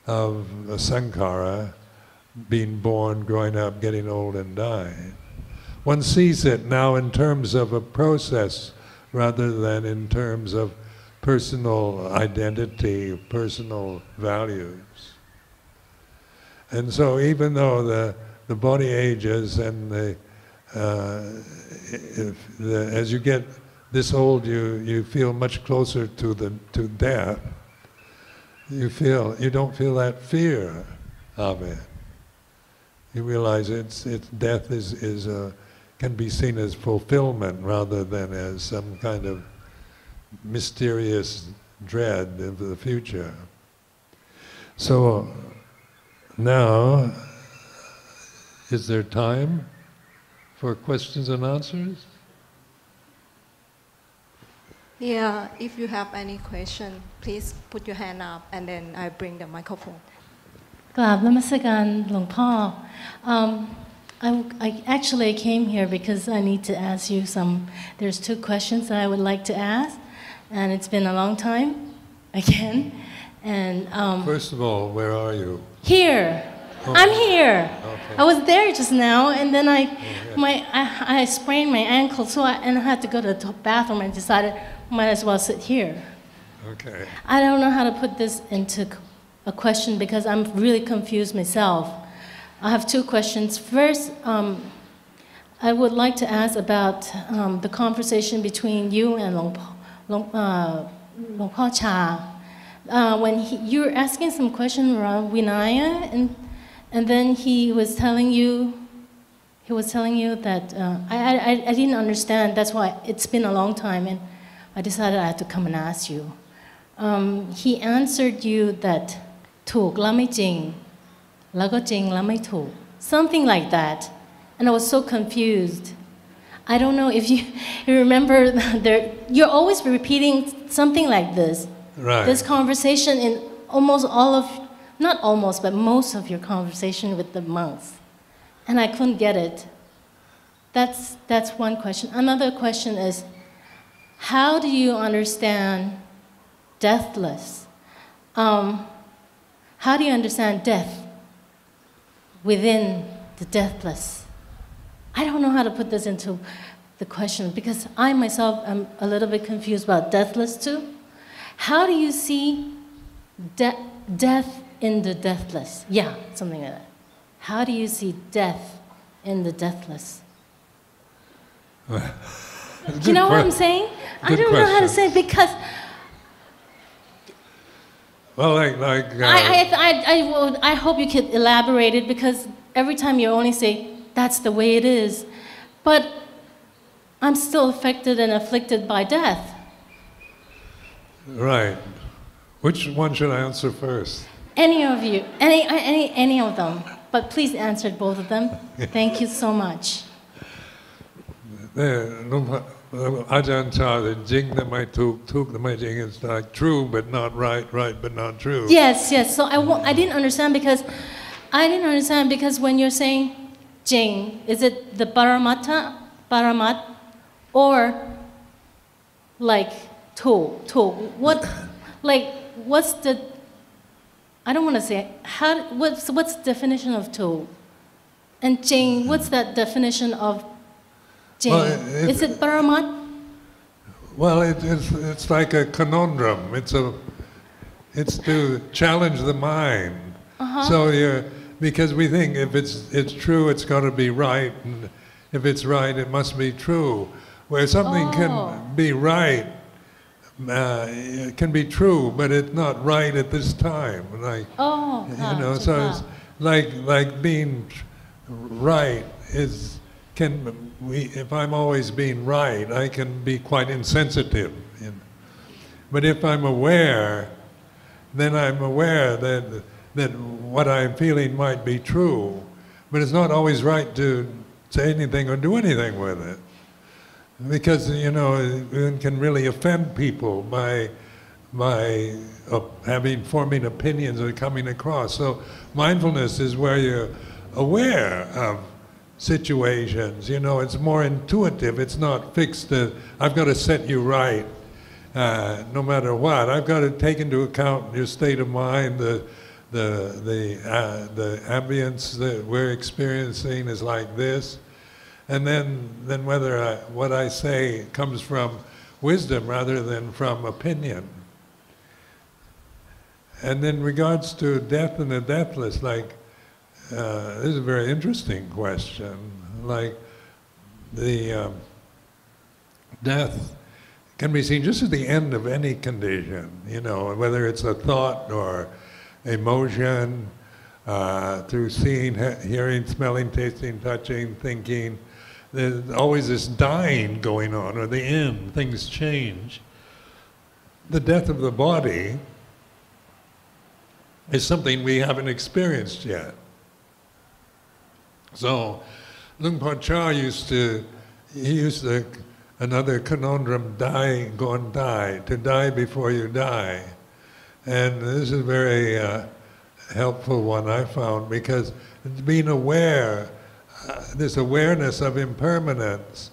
of a sankhara, being born, growing up, getting old and dying. One sees it now in terms of a process rather than in terms of personal identity, personal values. And so even though the, the body ages and the, Uh, the, as you get this old, you, you feel much closer to, the, to death. You feel, you don't feel that fear of it. You realize it's, it's death is, is a, can be seen as fulfillment rather than as some kind of mysterious dread of the future. So now, is there time for questions and answers? Yeah, if you have any question, please put your hand up and then I bring the microphone. กราบนมัสการหลวงพ่อ um, I, I actually came here because I need to ask you some. There's two questions that I would like to ask, and it's been a long time, again. And um, first of all, where are you? Here. Oh. I'm here. Okay. I was there just now, and then I, oh, my, I, I, sprained my ankle, so I, and I had to go to the bathroom. and decided might as well sit here. Okay. I don't know how to put this into a question because I'm really confused myself. I have two questions. First, um, I would like to ask about um, the conversation between you and Long, Long, uh, Long Cha. uh, when he, you were asking some question around Vinaya, and and then he was telling you, he was telling you that uh, I, I I didn't understand. That's why it's been a long time, and I decided I had to come and ask you. Um, he answered you that ถูกแล้วไม่จริงแล้วก็จริงแล้วไม่ถูก something like that, and I was so confused. I don't know if you, you remember there. You're always repeating something like this. Right. This conversation in almost all of, not almost, but most of your conversation with the monks. And I couldn't get it. That's, that's one question. Another question is how do you understand deathless? Um, how do you understand death within the deathless? I don't know how to put this into the question because I myself am a little bit confused about deathless too. How do you see de- death in the deathless? Yeah, something like that. How do you see death in the deathless? Do you know what I'm saying? I don't know how to say it because Well, like, like uh, I, I, I, I, will, I hope you could elaborate it because every time you only say, that's the way it is. But I'm still affected and afflicted by death. right. Which one should I answer first? any of you, any, any, any of them, but please answer both of them. Thank you so much. I don't know the jing that my tuk, tuk that my jing is like true but not right, right but not true. Yes, yes. So I, I didn't understand because I didn't understand because when you're saying jing, is it the Paramatta paramat, or like to, to? What, like, what's the I don't want to say, how, what's, what's definition of To? And Jing, what's that definition of Jing? Well, it- is it Paramat? well it, it's, it's like a conundrum it's a it's to challenge the mind uh-huh. so you're because we think if it's it's true it's got to be right and if it's right it must be true where something Oh. can be right uh, it can be true but it's not right at this time. Like Oh, you know so it's like like being right is can we if i'm always being right i can be quite insensitive you know. but if i'm aware then i'm aware that that what i'm feeling might be true. But it's not always right to say anything or do anything with it because you know it can really offend people by by uh, having forming opinions or coming across. So mindfulness is where you're aware of situations. You know, it's more intuitive. It's not fixed. I've got to set you right, uh, no matter what. I've got to take into account your state of mind. The the the uh, the ambience that we're experiencing is like this and then then whether I, what I say comes from wisdom rather than from opinion. And in regards to death and the deathless, like uh, this is a very interesting question. Like the um, death can be seen just at the end of any condition, you know, whether it's a thought or emotion, uh, through seeing, hearing, smelling, tasting, touching, thinking. There's always this dying going on, or the end, things change. The death of the body is something we haven't experienced yet. So, Luang Por Chah used to, he used to, another conundrum, die, go and die, to die before you die. And this is a very uh, helpful one I found because being aware, this awareness of impermanence,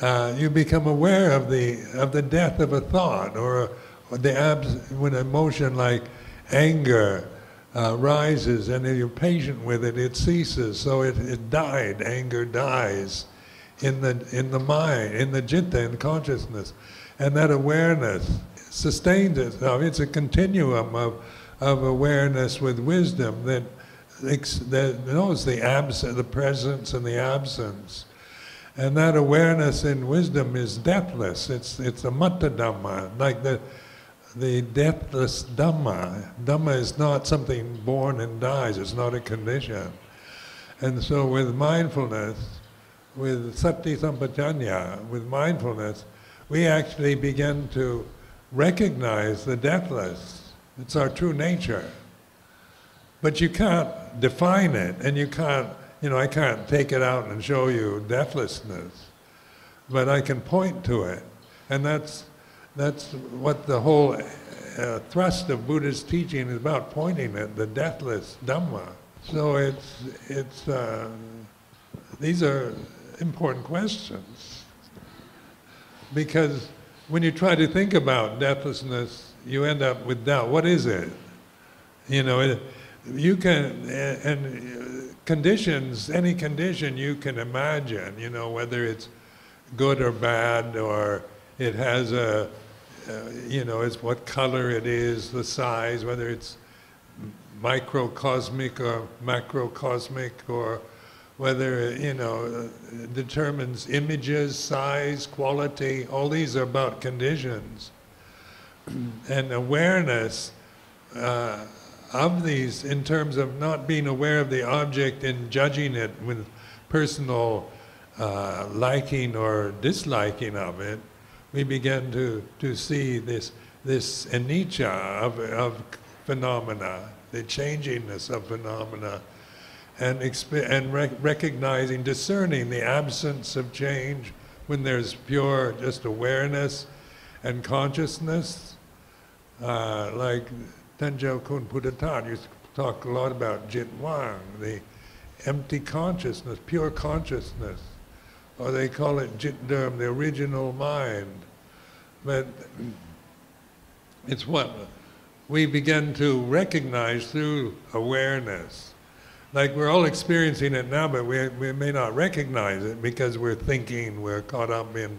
uh, you become aware of the of the death of a thought or, or the abs- when emotion like anger uh, rises and if you're patient with it, it ceases. So it, it died. Anger dies in the in the mind, in the citta, in consciousness, and that awareness sustains itself. It's a continuum of of awareness with wisdom that that knows the absence, the presence, and the absence. And that awareness in wisdom is deathless. It's it's amata dhamma, like the the deathless Dhamma. Dhamma is not something born and dies, it's not a condition. And so with mindfulness, with sati sampajanya, with mindfulness, we actually begin to recognize the deathless. It's our true nature. But you can't define it, and you can't, you know, I can't take it out and show you deathlessness, but I can point to it. And that's, that's what the whole uh, thrust of Buddha's teaching is about, pointing at the deathless Dhamma. So it's, it's, uh, these are important questions. Because when you try to think about deathlessness, you end up with doubt. What is it? You know, it, you can, and conditions, any condition you can imagine, you know, whether it's good or bad, or it has a, uh, you know, it's what color it is, the size, whether it's microcosmic or macrocosmic, or whether, you know, determines images, size, quality, all these are about conditions. and awareness uh, of these in terms of not being aware of the object and judging it with personal uh, liking or disliking of it, we begin to, to see this, this anicca of, of phenomena, the changingness of phenomena, and, and rec- recognizing, discerning the absence of change when there's pure just awareness and consciousness. Uh, like Tenjo Kun Pudatat used to talk a lot about Jit Wang, the empty consciousness, pure consciousness. Or they call it Jit Derm, the original mind. But it's what we begin to recognize through awareness. Like we're all experiencing it now, but we, we may not recognize it because we're thinking, we're caught up in,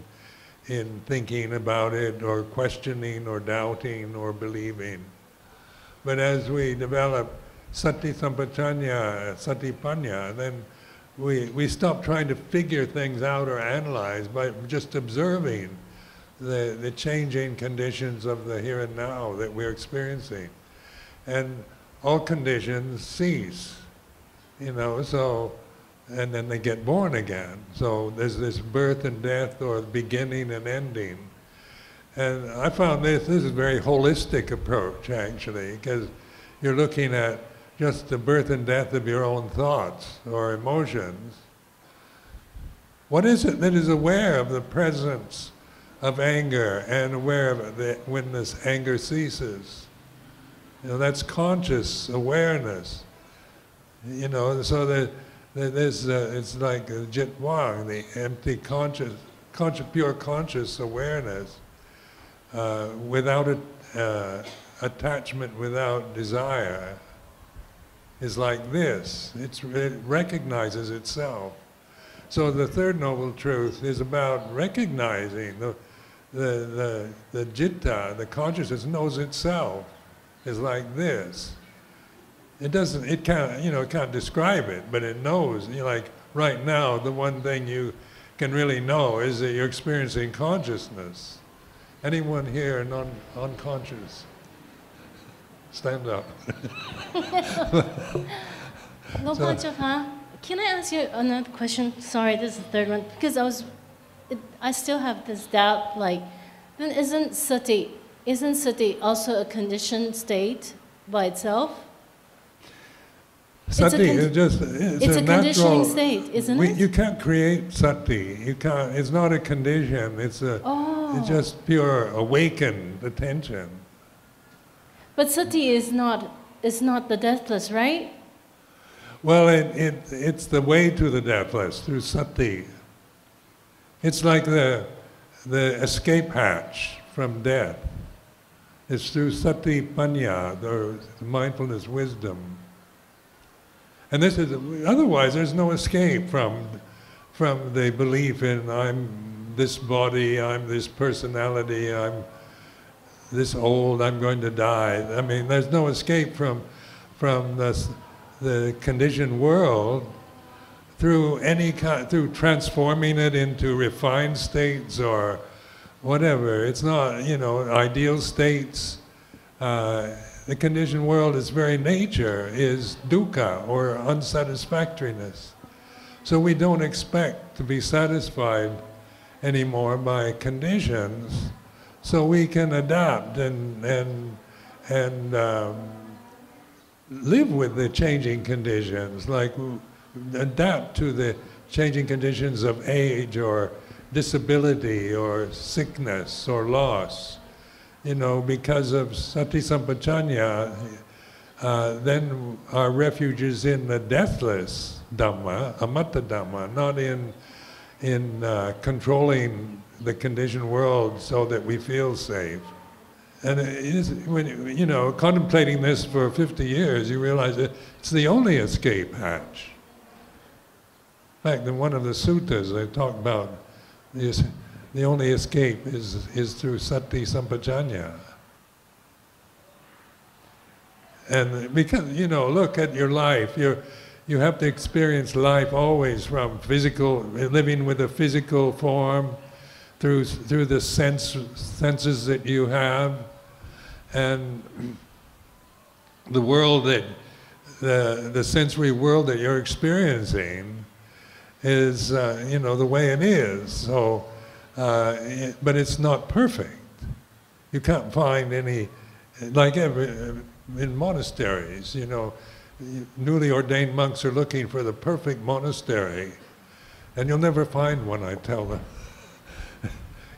in thinking about it or questioning or doubting or believing. But as we develop sati sampajanya, sati panya, then we, we stop trying to figure things out or analyze by just observing the, the changing conditions of the here and now that we're experiencing. And all conditions cease, you know, so, and then they get born again. So there's this birth and death or beginning and ending. And I found this, this is a very holistic approach actually, because you're looking at just the birth and death of your own thoughts or emotions. What is it that is aware of the presence of anger and aware of the, when this anger ceases? You know, that's conscious awareness. You know, so that there's, uh, it's like Jit Wang, the empty conscious, conscious, pure conscious awareness, uh, without a, uh, attachment, without desire, is like this. It's, it recognizes itself. So the third noble truth is about recognizing the, the, the, the citta, the consciousness knows itself is like this. It doesn't, it can't, you know, it can't describe it, but it knows. You like right now, the one thing you can really know is that you're experiencing consciousness. Anyone here non unconscious? Stand up. Lopachaha, can I ask you another question? Sorry, this is the third one. Because I was, it, I still have this doubt, like, then isn't sati, isn't sati also a conditioned state by itself? Sati is just it's, it's a natural, conditioning state, isn't we, it? You can't create sati. You can't. It's not a condition. It's a. Oh. It's oh. just pure awakened attention. But sati is not, is not the deathless, right? Well, it, it, it's the way to the deathless through sati. It's like the, the escape hatch from death. It's through sati panya, the mindfulness wisdom. And this is, otherwise there's no escape from, from the belief in I'm this body, I'm this personality, I'm this old, I'm going to die. I mean, there's no escape from, from the, the conditioned world through any kind, through transforming it into refined states or whatever. It's not, you know, ideal states. uh, the conditioned world, its very nature, is dukkha or unsatisfactoriness. So we don't expect to be satisfied anymore by conditions, so we can adapt and and and um, live with the changing conditions, like adapt to the changing conditions of age or disability or sickness or loss. You know, because of sati sampajañña, uh, then our refuge is in the deathless Dhamma, amata Dhamma, not in, in uh, controlling the conditioned world so that we feel safe. And is, when you, you know, contemplating this for 50 years, you realize that it's the only escape hatch. In fact, in one of the suttas, they talk about this, the only escape is, is through sati sampajañña. And because, you know, look at your life. You're, you have to experience life always from physical, living with a physical form, through, through the sense, senses that you have, and the world that, the, the sensory world that you're experiencing is, uh, you know, the way it is. So, uh, it, but it's not perfect. You can't find any, like every, in monasteries, you know, newly ordained monks are looking for the perfect monastery, and you'll never find one, I tell them.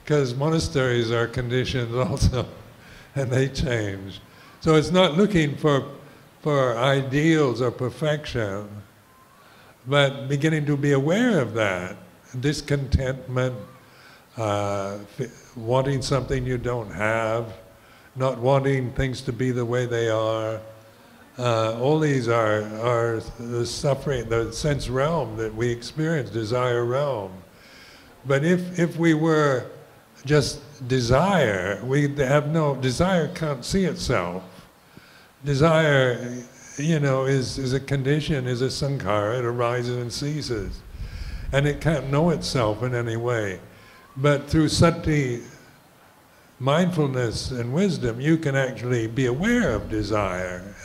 Because monasteries are conditioned also, and they change. So it's not looking for, for ideals or perfection, but beginning to be aware of that discontentment, uh, wanting something you don't have, not wanting things to be the way they are. Uh, all these are, are the suffering, the sense realm that we experience, desire realm. But if, if we were just desire, we have no, desire can't see itself. Desire you know, is, is a condition, is a sankhara, it arises and ceases. And it can't know itself in any way. But through sati, mindfulness and wisdom, you can actually be aware of desire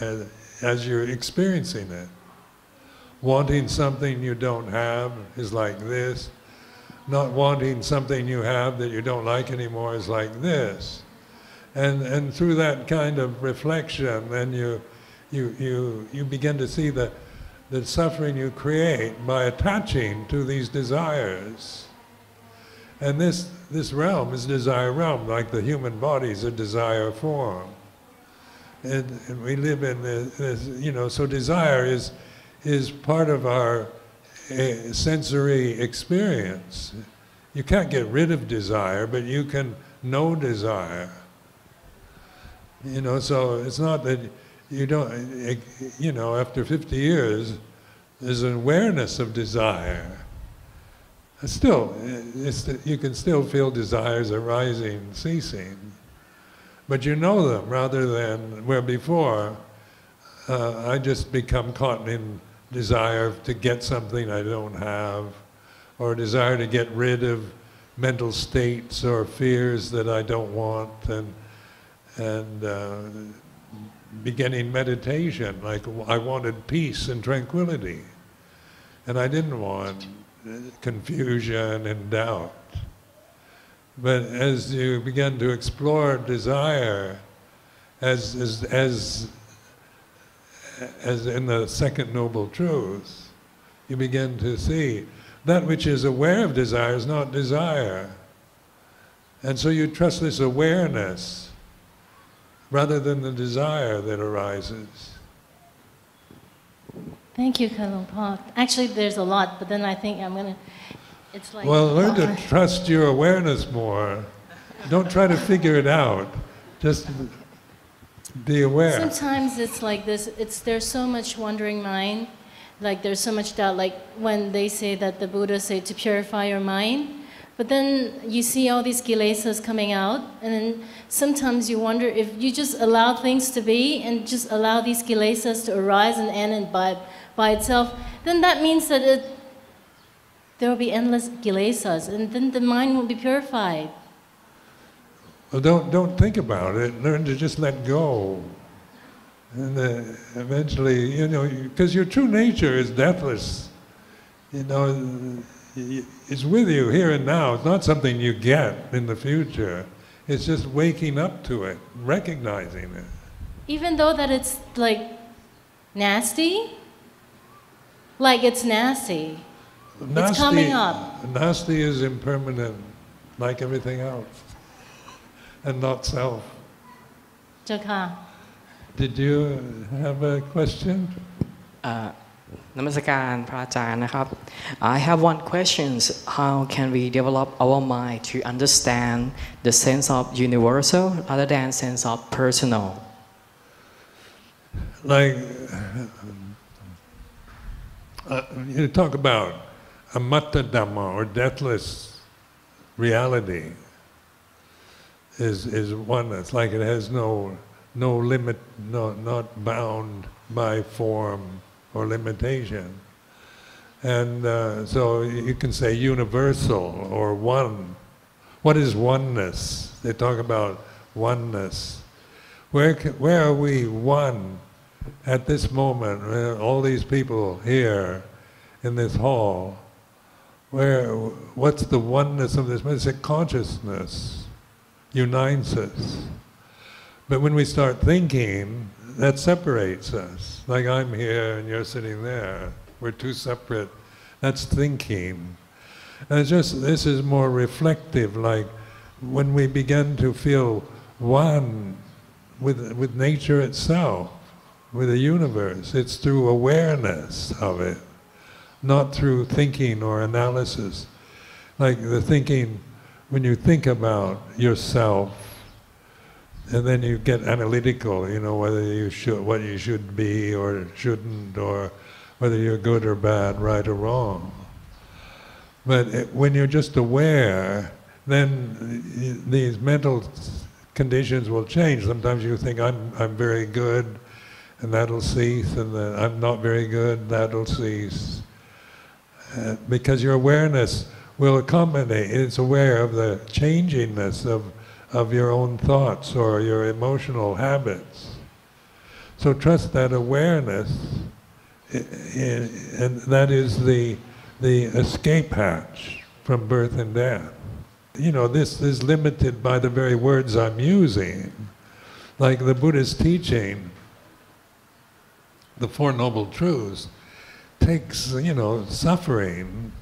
as, you're experiencing it. Wanting something you don't have is like this. Not wanting something you have that you don't like anymore is like this. And, and through that kind of reflection, then you you, you, you begin to see the, the suffering you create by attaching to these desires. And this, this realm is desire realm, like the human body is a desire form. And, and we live in this, you know, so desire is, is part of our uh, sensory experience. You can't get rid of desire, but you can know desire. You know, so it's not that you don't, you know, after 50 years, there's an awareness of desire. Still, you can still feel desires arising, ceasing, but you know them rather than where before uh, I just become caught in desire to get something I don't have, or desire to get rid of mental states or fears that I don't want, and and uh, beginning meditation, like I wanted peace and tranquility. And I didn't want confusion and doubt. But as you begin to explore desire, as, as, as, as in the second noble truth, you begin to see that which is aware of desire is not desire. And so you trust this awareness rather than the desire that arises. Thank you, Kalung Pa. Actually, there's a lot, but then I think I'm going to, it's like... Well, learn to trust your awareness more. Don't try to figure it out. Just be aware. Sometimes it's like this, it's, there's so much wandering mind, like there's so much doubt, like when they say that the Buddha said to purify your mind, but then you see all these kilesas coming out, and then sometimes you wonder if you just allow things to be and just allow these kilesas to arise and end by, by itself, then that means that it, there will be endless kilesas, and then the mind won't be purified. Well, don't don't think about it. Learn to just let go, and uh, eventually, you know, because your true nature is deathless. You know, it's with you here and now. It's not something you get in the future. It's just waking up to it, recognizing it. Even though that it's like nasty, like it's nasty nasty, it's coming up. Nasty is impermanent, like everything else, and not self. Jaka. Did you have a question? Uh, Namaskar, Namaskaran, I have one question. How can we develop our mind to understand the sense of universal other than sense of personal? Like, uh, you talk about amata dhamma or deathless reality is is oneness. Like it has no no limit, no not bound by form or limitation. And uh, so you can say universal or one. What is oneness? They talk about oneness. Where, ca- where are we one at this moment? All these people here in this hall, where, what's the oneness of this? It's a consciousness unites us. But when we start thinking, that separates us. Like I'm here and you're sitting there. We're two separate. That's thinking. And it's just, this is more reflective, like when we begin to feel one with, with nature itself, with the universe. It's through awareness of it, not through thinking or analysis. Like the thinking, when you think about yourself, and then you get analytical, you know, whether you should, what you should be or shouldn't, or whether you're good or bad, right or wrong. But it, when you're just aware, then these mental conditions will change. Sometimes you think I'm I'm very good, and that'll cease, and then I'm not very good, that'll cease. Uh, because your awareness will accompany, It's aware of the changingness of of your own thoughts or your emotional habits. So trust that awareness, and that is the the escape hatch from birth and death. You know, this is limited by the very words I'm using. Like the Buddha's teaching, the Four Noble Truths, takes, you know, suffering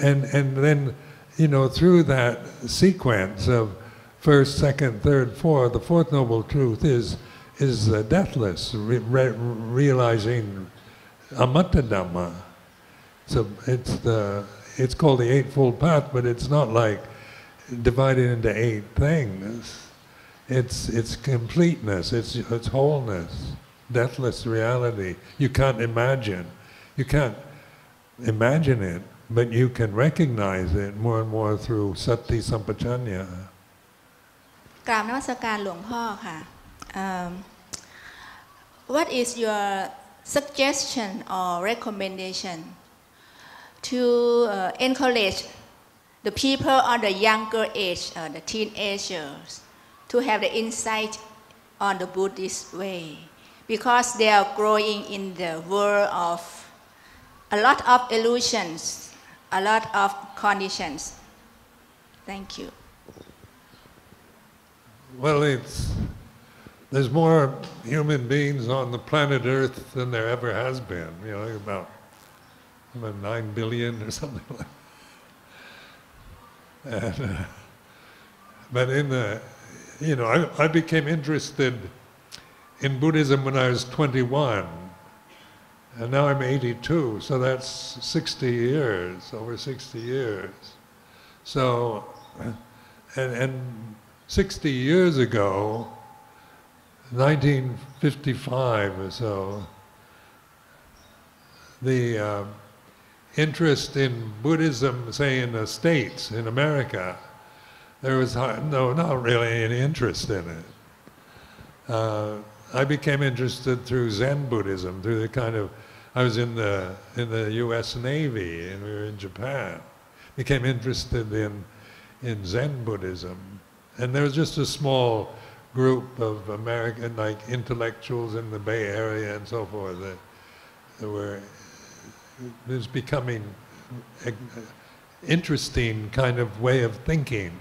and and then you know through that sequence of first, second, third, fourth, the fourth noble truth is is uh, deathless, re- re- realizing amata dhamma. So it's the it's called the eightfold path, but it's not like divided into eight things. It's it's completeness. It's it's wholeness, deathless reality. You can't imagine. You can't imagine it, but you can recognize it more and more through sati sampajañña. Um, what is your suggestion or recommendation to uh, encourage the people on the younger age, uh, the teenagers, to have the insight on the Buddhist way? Because they are growing in the world of a lot of illusions, a lot of conditions. Thank you. Well, it's there's more human beings on the planet Earth than there ever has been. You know, about about nine billion or something like. that. And, uh, but in the, you know, I, I became interested in Buddhism when I was 21, and now I'm 82, so that's 60 years, over 60 years. So, and, and 60 years ago, 1955 or so, the uh, interest in Buddhism, say in the States, in America, there was no, not really any interest in it. Uh, I became interested through Zen Buddhism, through the kind of, I was in the, in the US Navy and we were in Japan. Became interested in, in Zen Buddhism And there was just a small group of American, like intellectuals in the Bay Area and so forth that, that were, it was becoming interesting kind of way of thinking.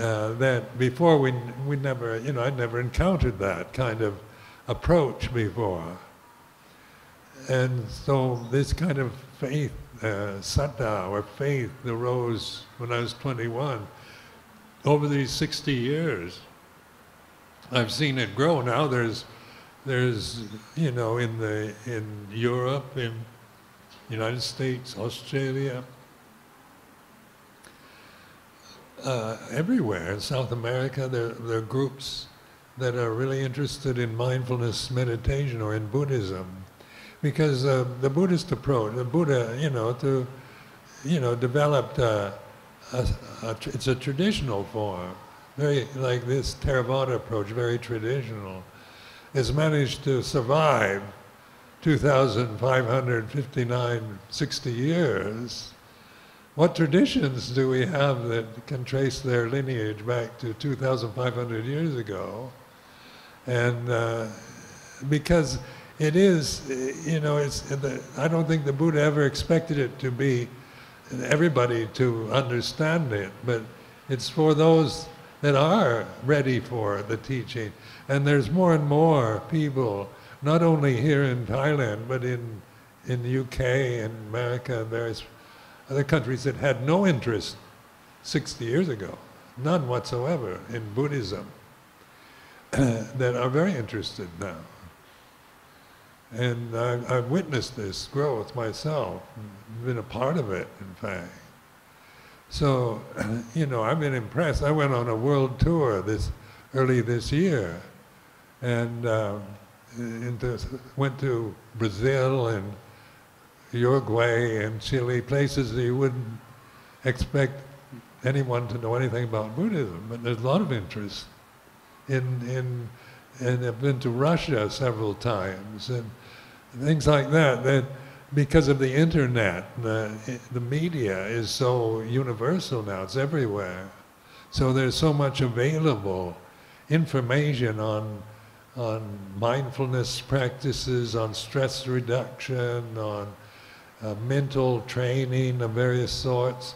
Uh, that before we, we never, you know, I'd never encountered that kind of approach before. And so this kind of faith, uh, or faith arose when I was 21. Over these 60 years, I've seen it grow. Now there's, there's, you know, in the in Europe, in United States, Australia, uh, everywhere in South America, there, there are groups that are really interested in mindfulness meditation or in Buddhism, because uh, the Buddhist approach, the Buddha, you know, to, you know, developed uh, a, a, it's a traditional form, very like this Theravada approach, very traditional, has managed to survive 2,559, 60 years what traditions do we have that can trace their lineage back to 2,500 years ago? And uh, because it is, you know, it's, I don't think the Buddha ever expected it to be everybody to understand it, but it's for those that are ready for the teaching. And there's more and more people, not only here in Thailand, but in, in the UK and America and various other countries that had no interest 60 years ago, none whatsoever in Buddhism, that are very interested now. And I've, I've, witnessed this growth myself, been a part of it, in fact. So, you know, I've been impressed. I went on a world tour this early this year, and um, into, went to Brazil and Uruguay and Chile, places that you wouldn't expect anyone to know anything about Buddhism, but there's a lot of interest in, in and I've been to Russia several times and things like that, that because of the internet, the, the media is so universal now, it's everywhere. So there's so much available information on, on mindfulness practices, on stress reduction, on uh, mental training of various sorts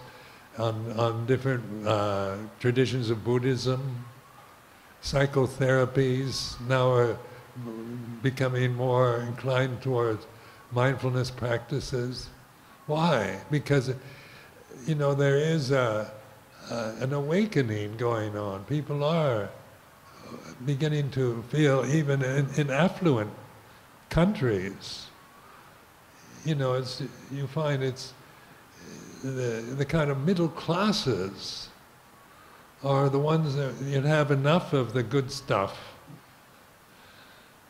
on, on different uh, traditions of Buddhism. Psychotherapies now are becoming more inclined towards mindfulness practices. Why? Because, you know, there is a, an awakening going on. People are beginning to feel, even in, in affluent countries, you know, it's, you find it's the, the kind of middle classes are the ones that you have enough of the good stuff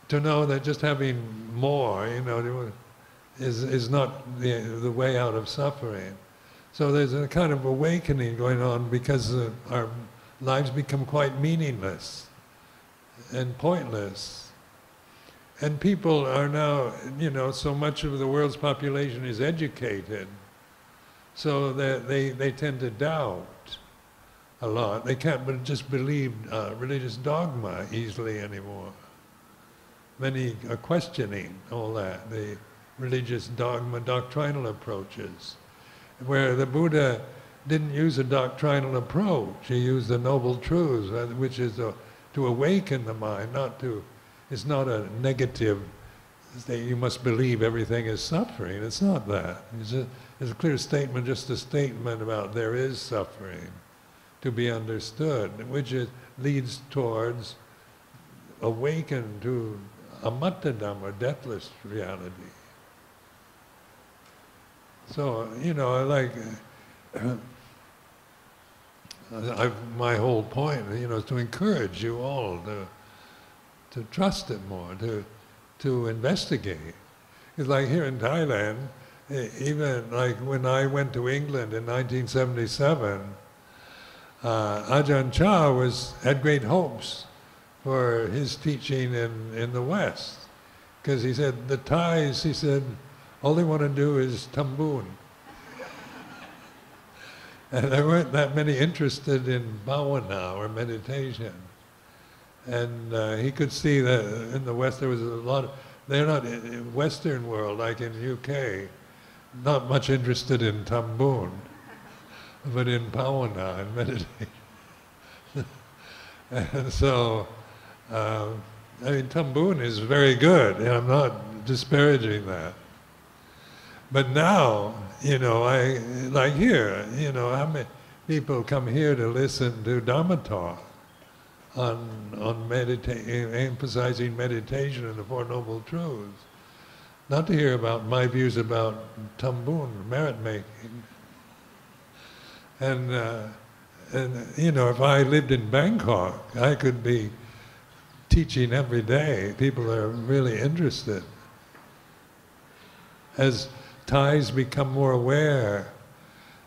to know that just having more, you know, is, is not the, the way out of suffering. So there's a kind of awakening going on because our lives become quite meaningless and pointless. And people are now, you know, so much of the world's population is educated, so that they, they tend to doubt a lot. They can't just believe uh, religious dogma easily anymore. Many are questioning all that, the religious dogma, doctrinal approaches, where the Buddha didn't use a doctrinal approach. He used the Noble Truths, uh, which is a, to awaken the mind, not to it's not a negative that you must believe everything is suffering. It's not that. It's a, it's a clear statement, just a statement about there is suffering to be understood, which is, leads towards awaken to amata dhamma or deathless reality. So, you know, like, uh, my whole point, you know, is to encourage you all to to trust it more, to, to investigate. It's like here in Thailand, even like when I went to England in 1977, uh, Ajahn Chah was, had great hopes for his teaching in, in the West. Because he said, the Thais, he said, all they want to do is tambun. And there weren't that many interested in bhavana or meditation. And uh, he could see that in the West there was a lot of, they're not in Western world, like in UK, not much interested in tambun, but in bhavana and meditation. and so, uh, I mean, tambun is very good, and I'm not disparaging that. But now, you know, I like here, you know, how many people come here to listen to Dhamma talk on on medita- emphasizing meditation and the Four Noble Truths, not to hear about my views about tambun, merit making. And uh, and you know, if I lived in Bangkok, I could be teaching every day. People are really interested. As Thais become more aware,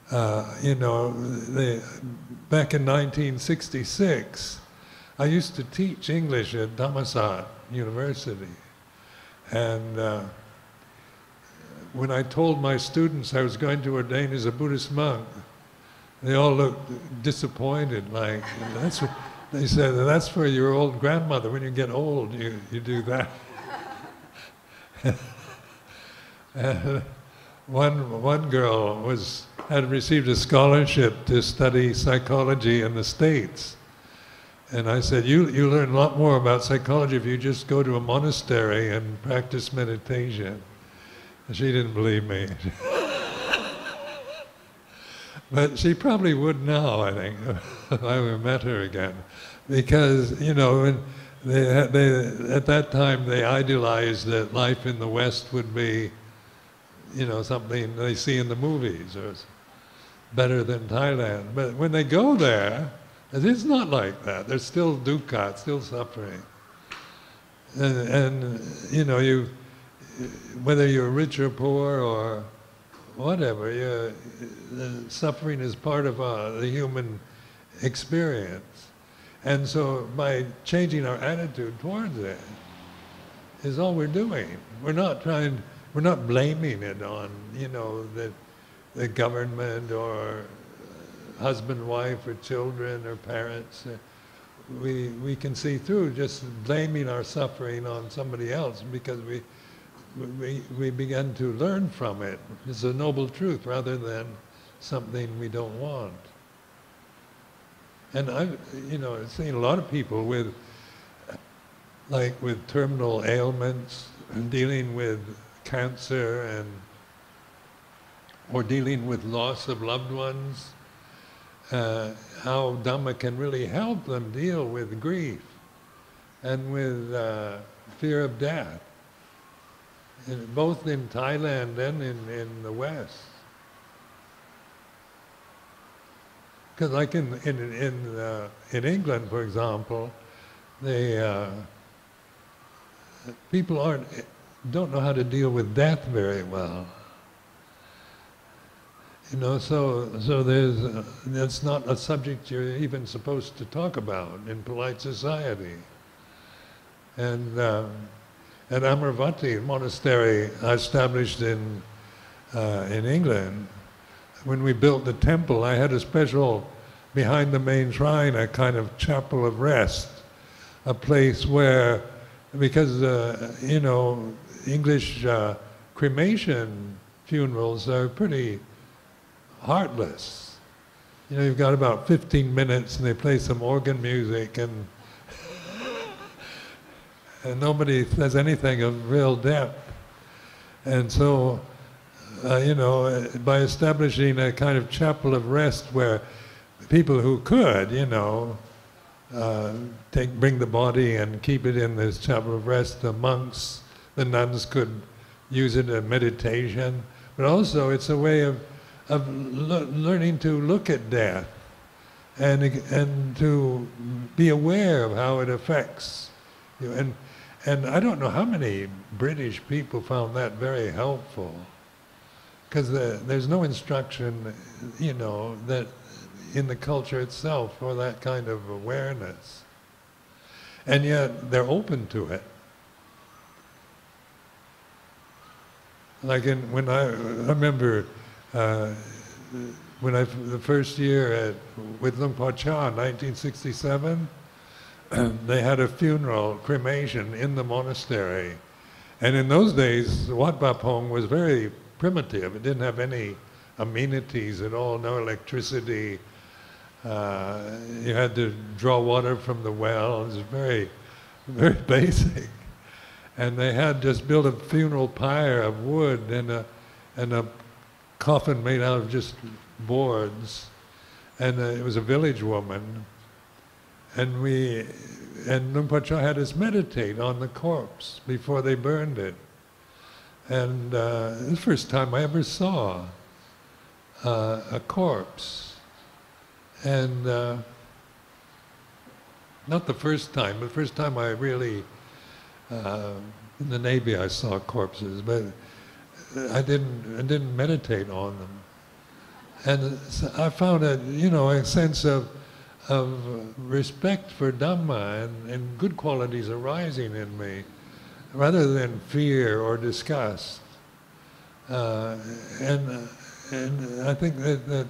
uh, you know, they, back in 1966, I used to teach English at Thammasat University. And uh, when I told my students I was going to ordain as a Buddhist monk, they all looked disappointed, like, that's what, they said, that's for your old grandmother. When you get old, you, you do that. and one, one girl was, had received a scholarship to study psychology in the States. And I said, you, you learn a lot more about psychology if you just go to a monastery and practice meditation. And she didn't believe me. but she probably would now, I think, if I met her again. Because, you know, they, they, at that time they idealized that life in the West would be, you know, something they see in the movies or better than Thailand. But when they go there, it's not like that. There's still dukkha, still suffering. And, and, you know, you, whether you're rich or poor or whatever, the suffering is part of uh, the human experience. And so by changing our attitude towards it is all we're doing. We're not trying, we're not blaming it on, you know, the, the government or husband, wife, or children, or parents. Uh, We, we can see through just blaming our suffering on somebody else because we, we, we begin to learn from it. It's a noble truth rather than something we don't want. And I've, you know, I've seen a lot of people with, like with terminal ailments, dealing with cancer and, or dealing with loss of loved ones, uh, how Dhamma can really help them deal with grief and with uh, fear of death, in, both in Thailand and in, in the West. Because like in, in, in, uh, in England, for example, they, uh, people aren't, don't know how to deal with death very well. You know, so so there's uh, that's not a subject you're even supposed to talk about in polite society. And uh, at Amaravati monastery, I established in uh, in England, when we built the temple, I had a special behind the main shrine, a kind of chapel of rest, a place where, because uh, you know, English uh, cremation funerals are pretty heartless. You know, you've got about 15 minutes and they play some organ music and, and nobody says anything of real depth. And so, uh, you know, by establishing a kind of chapel of rest where people who could, you know, uh, take, bring the body and keep it in this chapel of rest, the monks, the nuns could use it in meditation, but also it's a way of of le- learning to look at death and, and to be aware of how it affects you. And, and I don't know how many British people found that very helpful because the, there's no instruction, you know, that in the culture itself for that kind of awareness. And yet they're open to it. Like in, when I, I remember uh, when I, the first year at, with Luang Por Chah 1967, they had a funeral, cremation in the monastery. And in those days, Wat Pah Pong was very primitive. It didn't have any amenities at all, no electricity. Uh, you had to draw water from the well. It was very, very basic. And they had just built a funeral pyre of wood and a, and a coffin made out of just boards. And uh, it was a village woman. And we, and Luang Por Chah had us meditate on the corpse before they burned it. And uh, the first time I ever saw uh, a corpse. And uh, not the first time, but the first time I really, uh, in the Navy I saw corpses, but I didn't, I didn't meditate on them. And I found a, you know, a sense of, of respect for Dhamma and, and good qualities arising in me, rather than fear or disgust. Uh, and, uh, and I think that, that,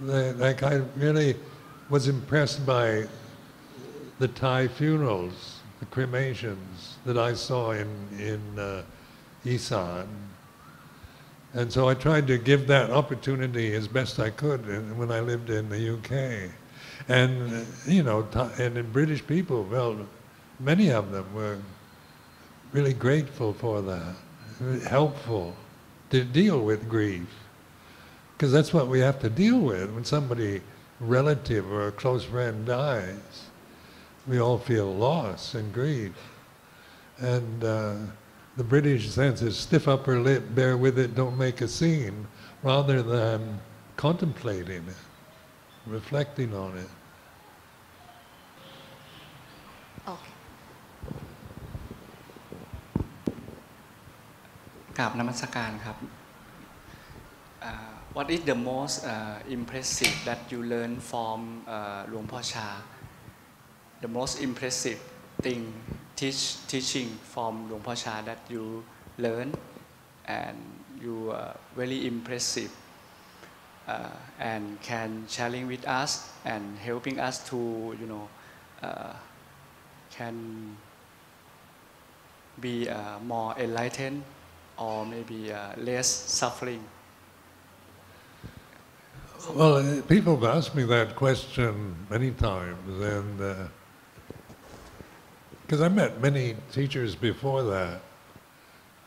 that, like, I really was impressed by the Thai funerals, the cremations that I saw in, in uh, Isan. And so I tried to give that opportunity as best I could when I lived in the UK. And, you know, and the British people, well, many of them were really grateful for that, helpful to deal with grief. Because that's what we have to deal with when somebody relative or a close friend dies. We all feel loss and grief. And uh, the British sense is stiff upper lip, bear with it, don't make a scene, rather than contemplating it, reflecting on it. โอเค กราบนมัสการครับ Uh, What is the most uh, impressive that you learn from uh, หลวงพ่อชา The most impressive thing, teach, teaching from Luang Por Chah that you learn and you are very impressive uh, and can sharing with us and helping us to, you know, uh, can be uh, more enlightened or maybe uh, less suffering. Well, uh, people have asked me that question many times, and uh, because I met many teachers before that,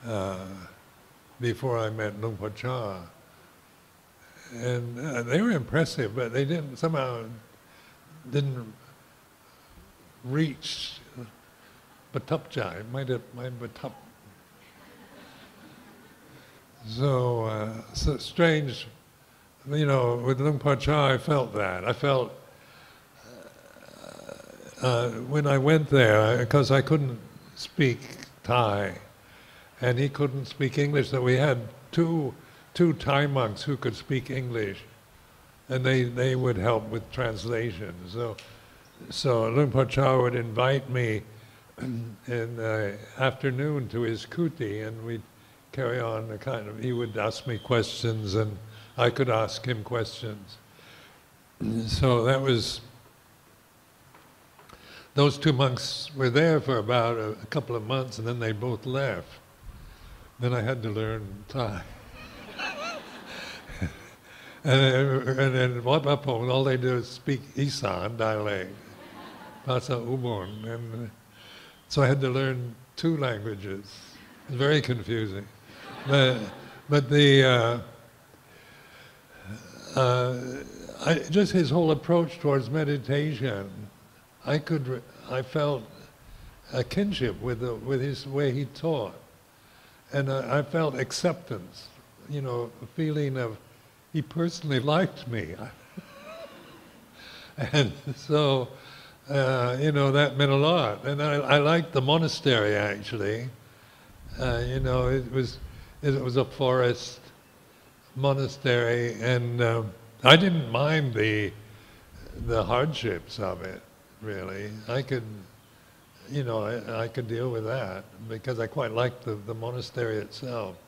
uh, before I met Luang Por Chah, and uh, they were impressive, but they didn't somehow didn't reach Batap Jai, might have my Batap. So, uh, so strange you know, with Luang Por Chah, I felt that. I felt uh, when I went there, because I couldn't speak Thai, and he couldn't speak English, so we had two, two Thai monks who could speak English, and they, they would help with translation. So, so Luang Por would invite me in the afternoon to his kuti, and we'd carry on a kind of, he would ask me questions, and I could ask him questions. So that was, those two monks were there for about a, a couple of months and then they both left. Then I had to learn Thai. and, and in Wat all they do is speak Isan dialect, Pasa Ubon. And so I had to learn two languages. It was very confusing. But, but the, uh, uh, I, just his whole approach towards meditation, I could, I felt a kinship with the, with his way he taught, and uh, I felt acceptance. You know, a feeling of he personally liked me, and so uh, you know that meant a lot. And I, I liked the monastery actually. Uh, you know, it was it was a forest monastery, and um, I didn't mind the the hardships of it. Really, I could, you know, I, I could deal with that because I quite liked the, the monastery itself.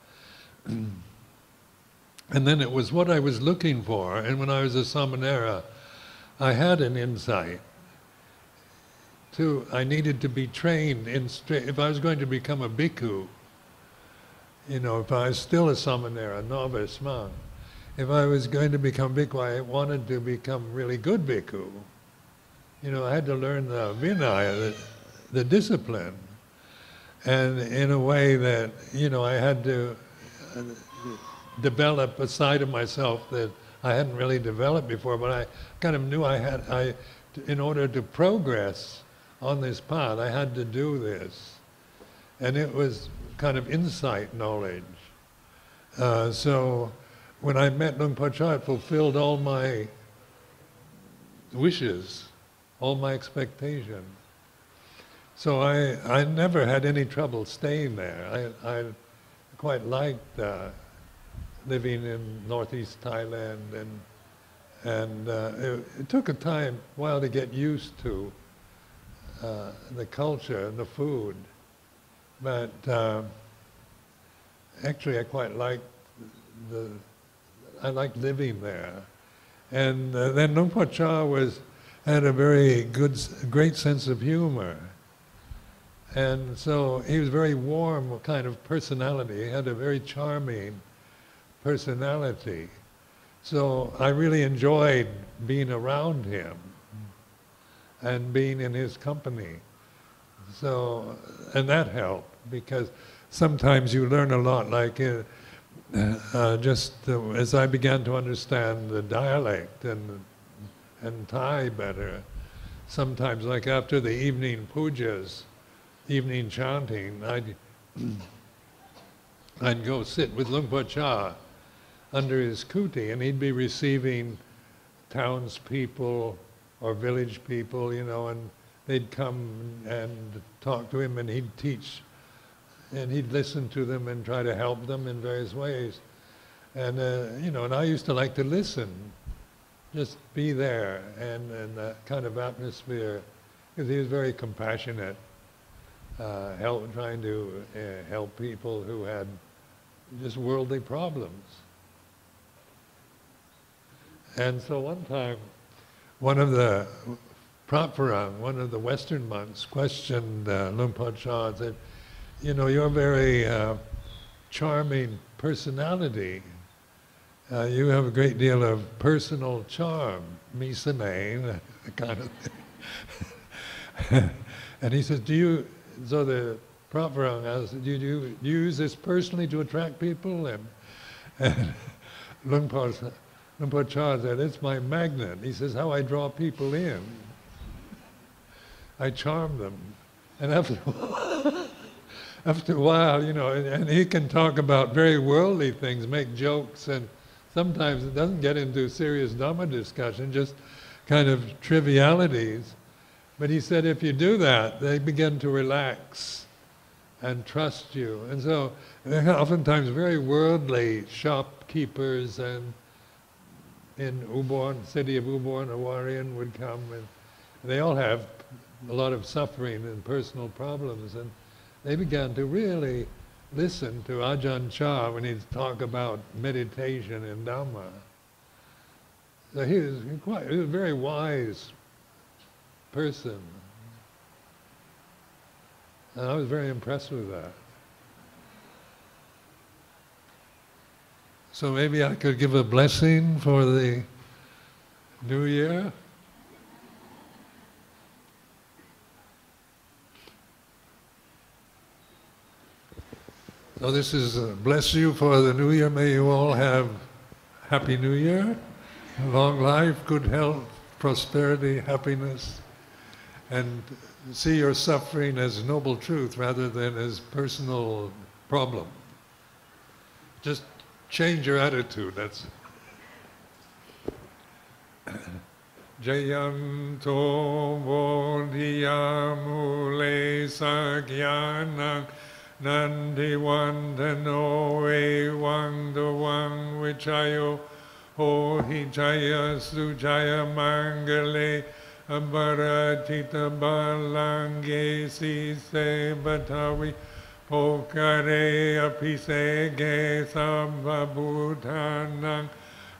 And then it was what I was looking for. And when I was a Samanera, I had an insight. To, I needed to be trained in. If I was going to become a bhikkhu, you know, if I was still a Samanera, novice monk, if I was going to become bhikkhu, I wanted to become really good bhikkhu. You know, I had to learn the vinaya, the, the discipline, and in a way that you know I had to uh, develop a side of myself that I hadn't really developed before, but I kind of knew I had I, in order to progress on this path, I had to do this, and it was kind of insight knowledge. Uh, so when I met Luang Por Chah, it fulfilled all my wishes, all my expectations. So I, I never had any trouble staying there. I, I quite liked uh, living in northeast Thailand, and and uh, it, it, took a time, while to get used to uh, the culture and the food, but uh, actually I quite liked the I liked living there. And uh, then Luang Por Chah was, had a very good, great sense of humor. And so he was very warm kind of personality. He had a very charming personality. So I really enjoyed being around him and being in his company. So, and that helped because sometimes you learn a lot, like uh, uh, just uh, as I began to understand the dialect and and Thai better, sometimes like after the evening pujas, evening chanting, I'd I'd go sit with Luang Por Chah under his kuti, and he'd be receiving townspeople or village people, you know, and they'd come and talk to him, and he'd teach and he'd listen to them and try to help them in various ways. And, uh, you know, and I used to like to listen, just be there and, and that kind of atmosphere, because he was very compassionate, uh, help, trying to uh, help people who had just worldly problems. And so one time, one of the Pratparang, one of the Western monks, questioned uh, Luang Por Chah and said, you know, your very uh, charming personality. Uh, you have a great deal of personal charm, Misane, kind of thing. and he says, do you, so the Pratparang asks, do you, do you use this personally to attract people? And, and Luang Por Chah said, it's my magnet. He says, how I draw people in. I charm them. And after after a while, you know, and, and, he can talk about very worldly things, make jokes, and sometimes it doesn't get into serious Dhamma discussion, just kind of trivialities. But he said if you do that, they begin to relax and trust you. And so, oftentimes, very worldly shopkeepers and in Ubon, city of Ubon, Awarian would come, and they all have a lot of suffering and personal problems. and they began to really listen to Ajahn Chah when he'd talk about meditation and Dhamma. So he was quite, he was a very wise person. And I was very impressed with that. So maybe I could give a blessing for the new year. So this is uh, bless you for the new year. May you all have happy new year, long life, good health, prosperity, happiness, and see your suffering as noble truth rather than as personal problem. Just change your attitude. That's Jayanto Bodhiyamule Sakyanang Nandi Vandano E Wangdo Wang Vichayo Ho Hijaya Sujaya Mangale Abharatita Balange Sise Batavi Pokare Apisege Sambhabhutanang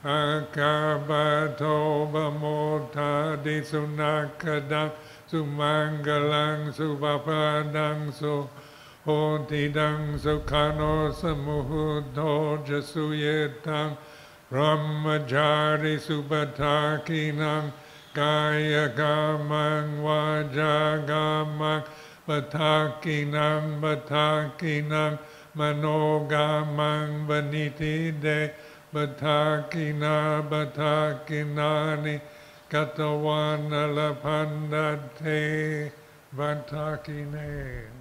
Akabato Bamota Desunakadang Sumangalang Subapadang Suhanang Bodhidang Sukhano Samuhuddho Jasuyetang Brahmajari Subhatakinang Kaya Gamang Vaja Gamang. Bhatakinang Bhatakinang Mano Gamang Vaniti De. Bhatakina Bhatakinani Katavana Lapandate Bhatakine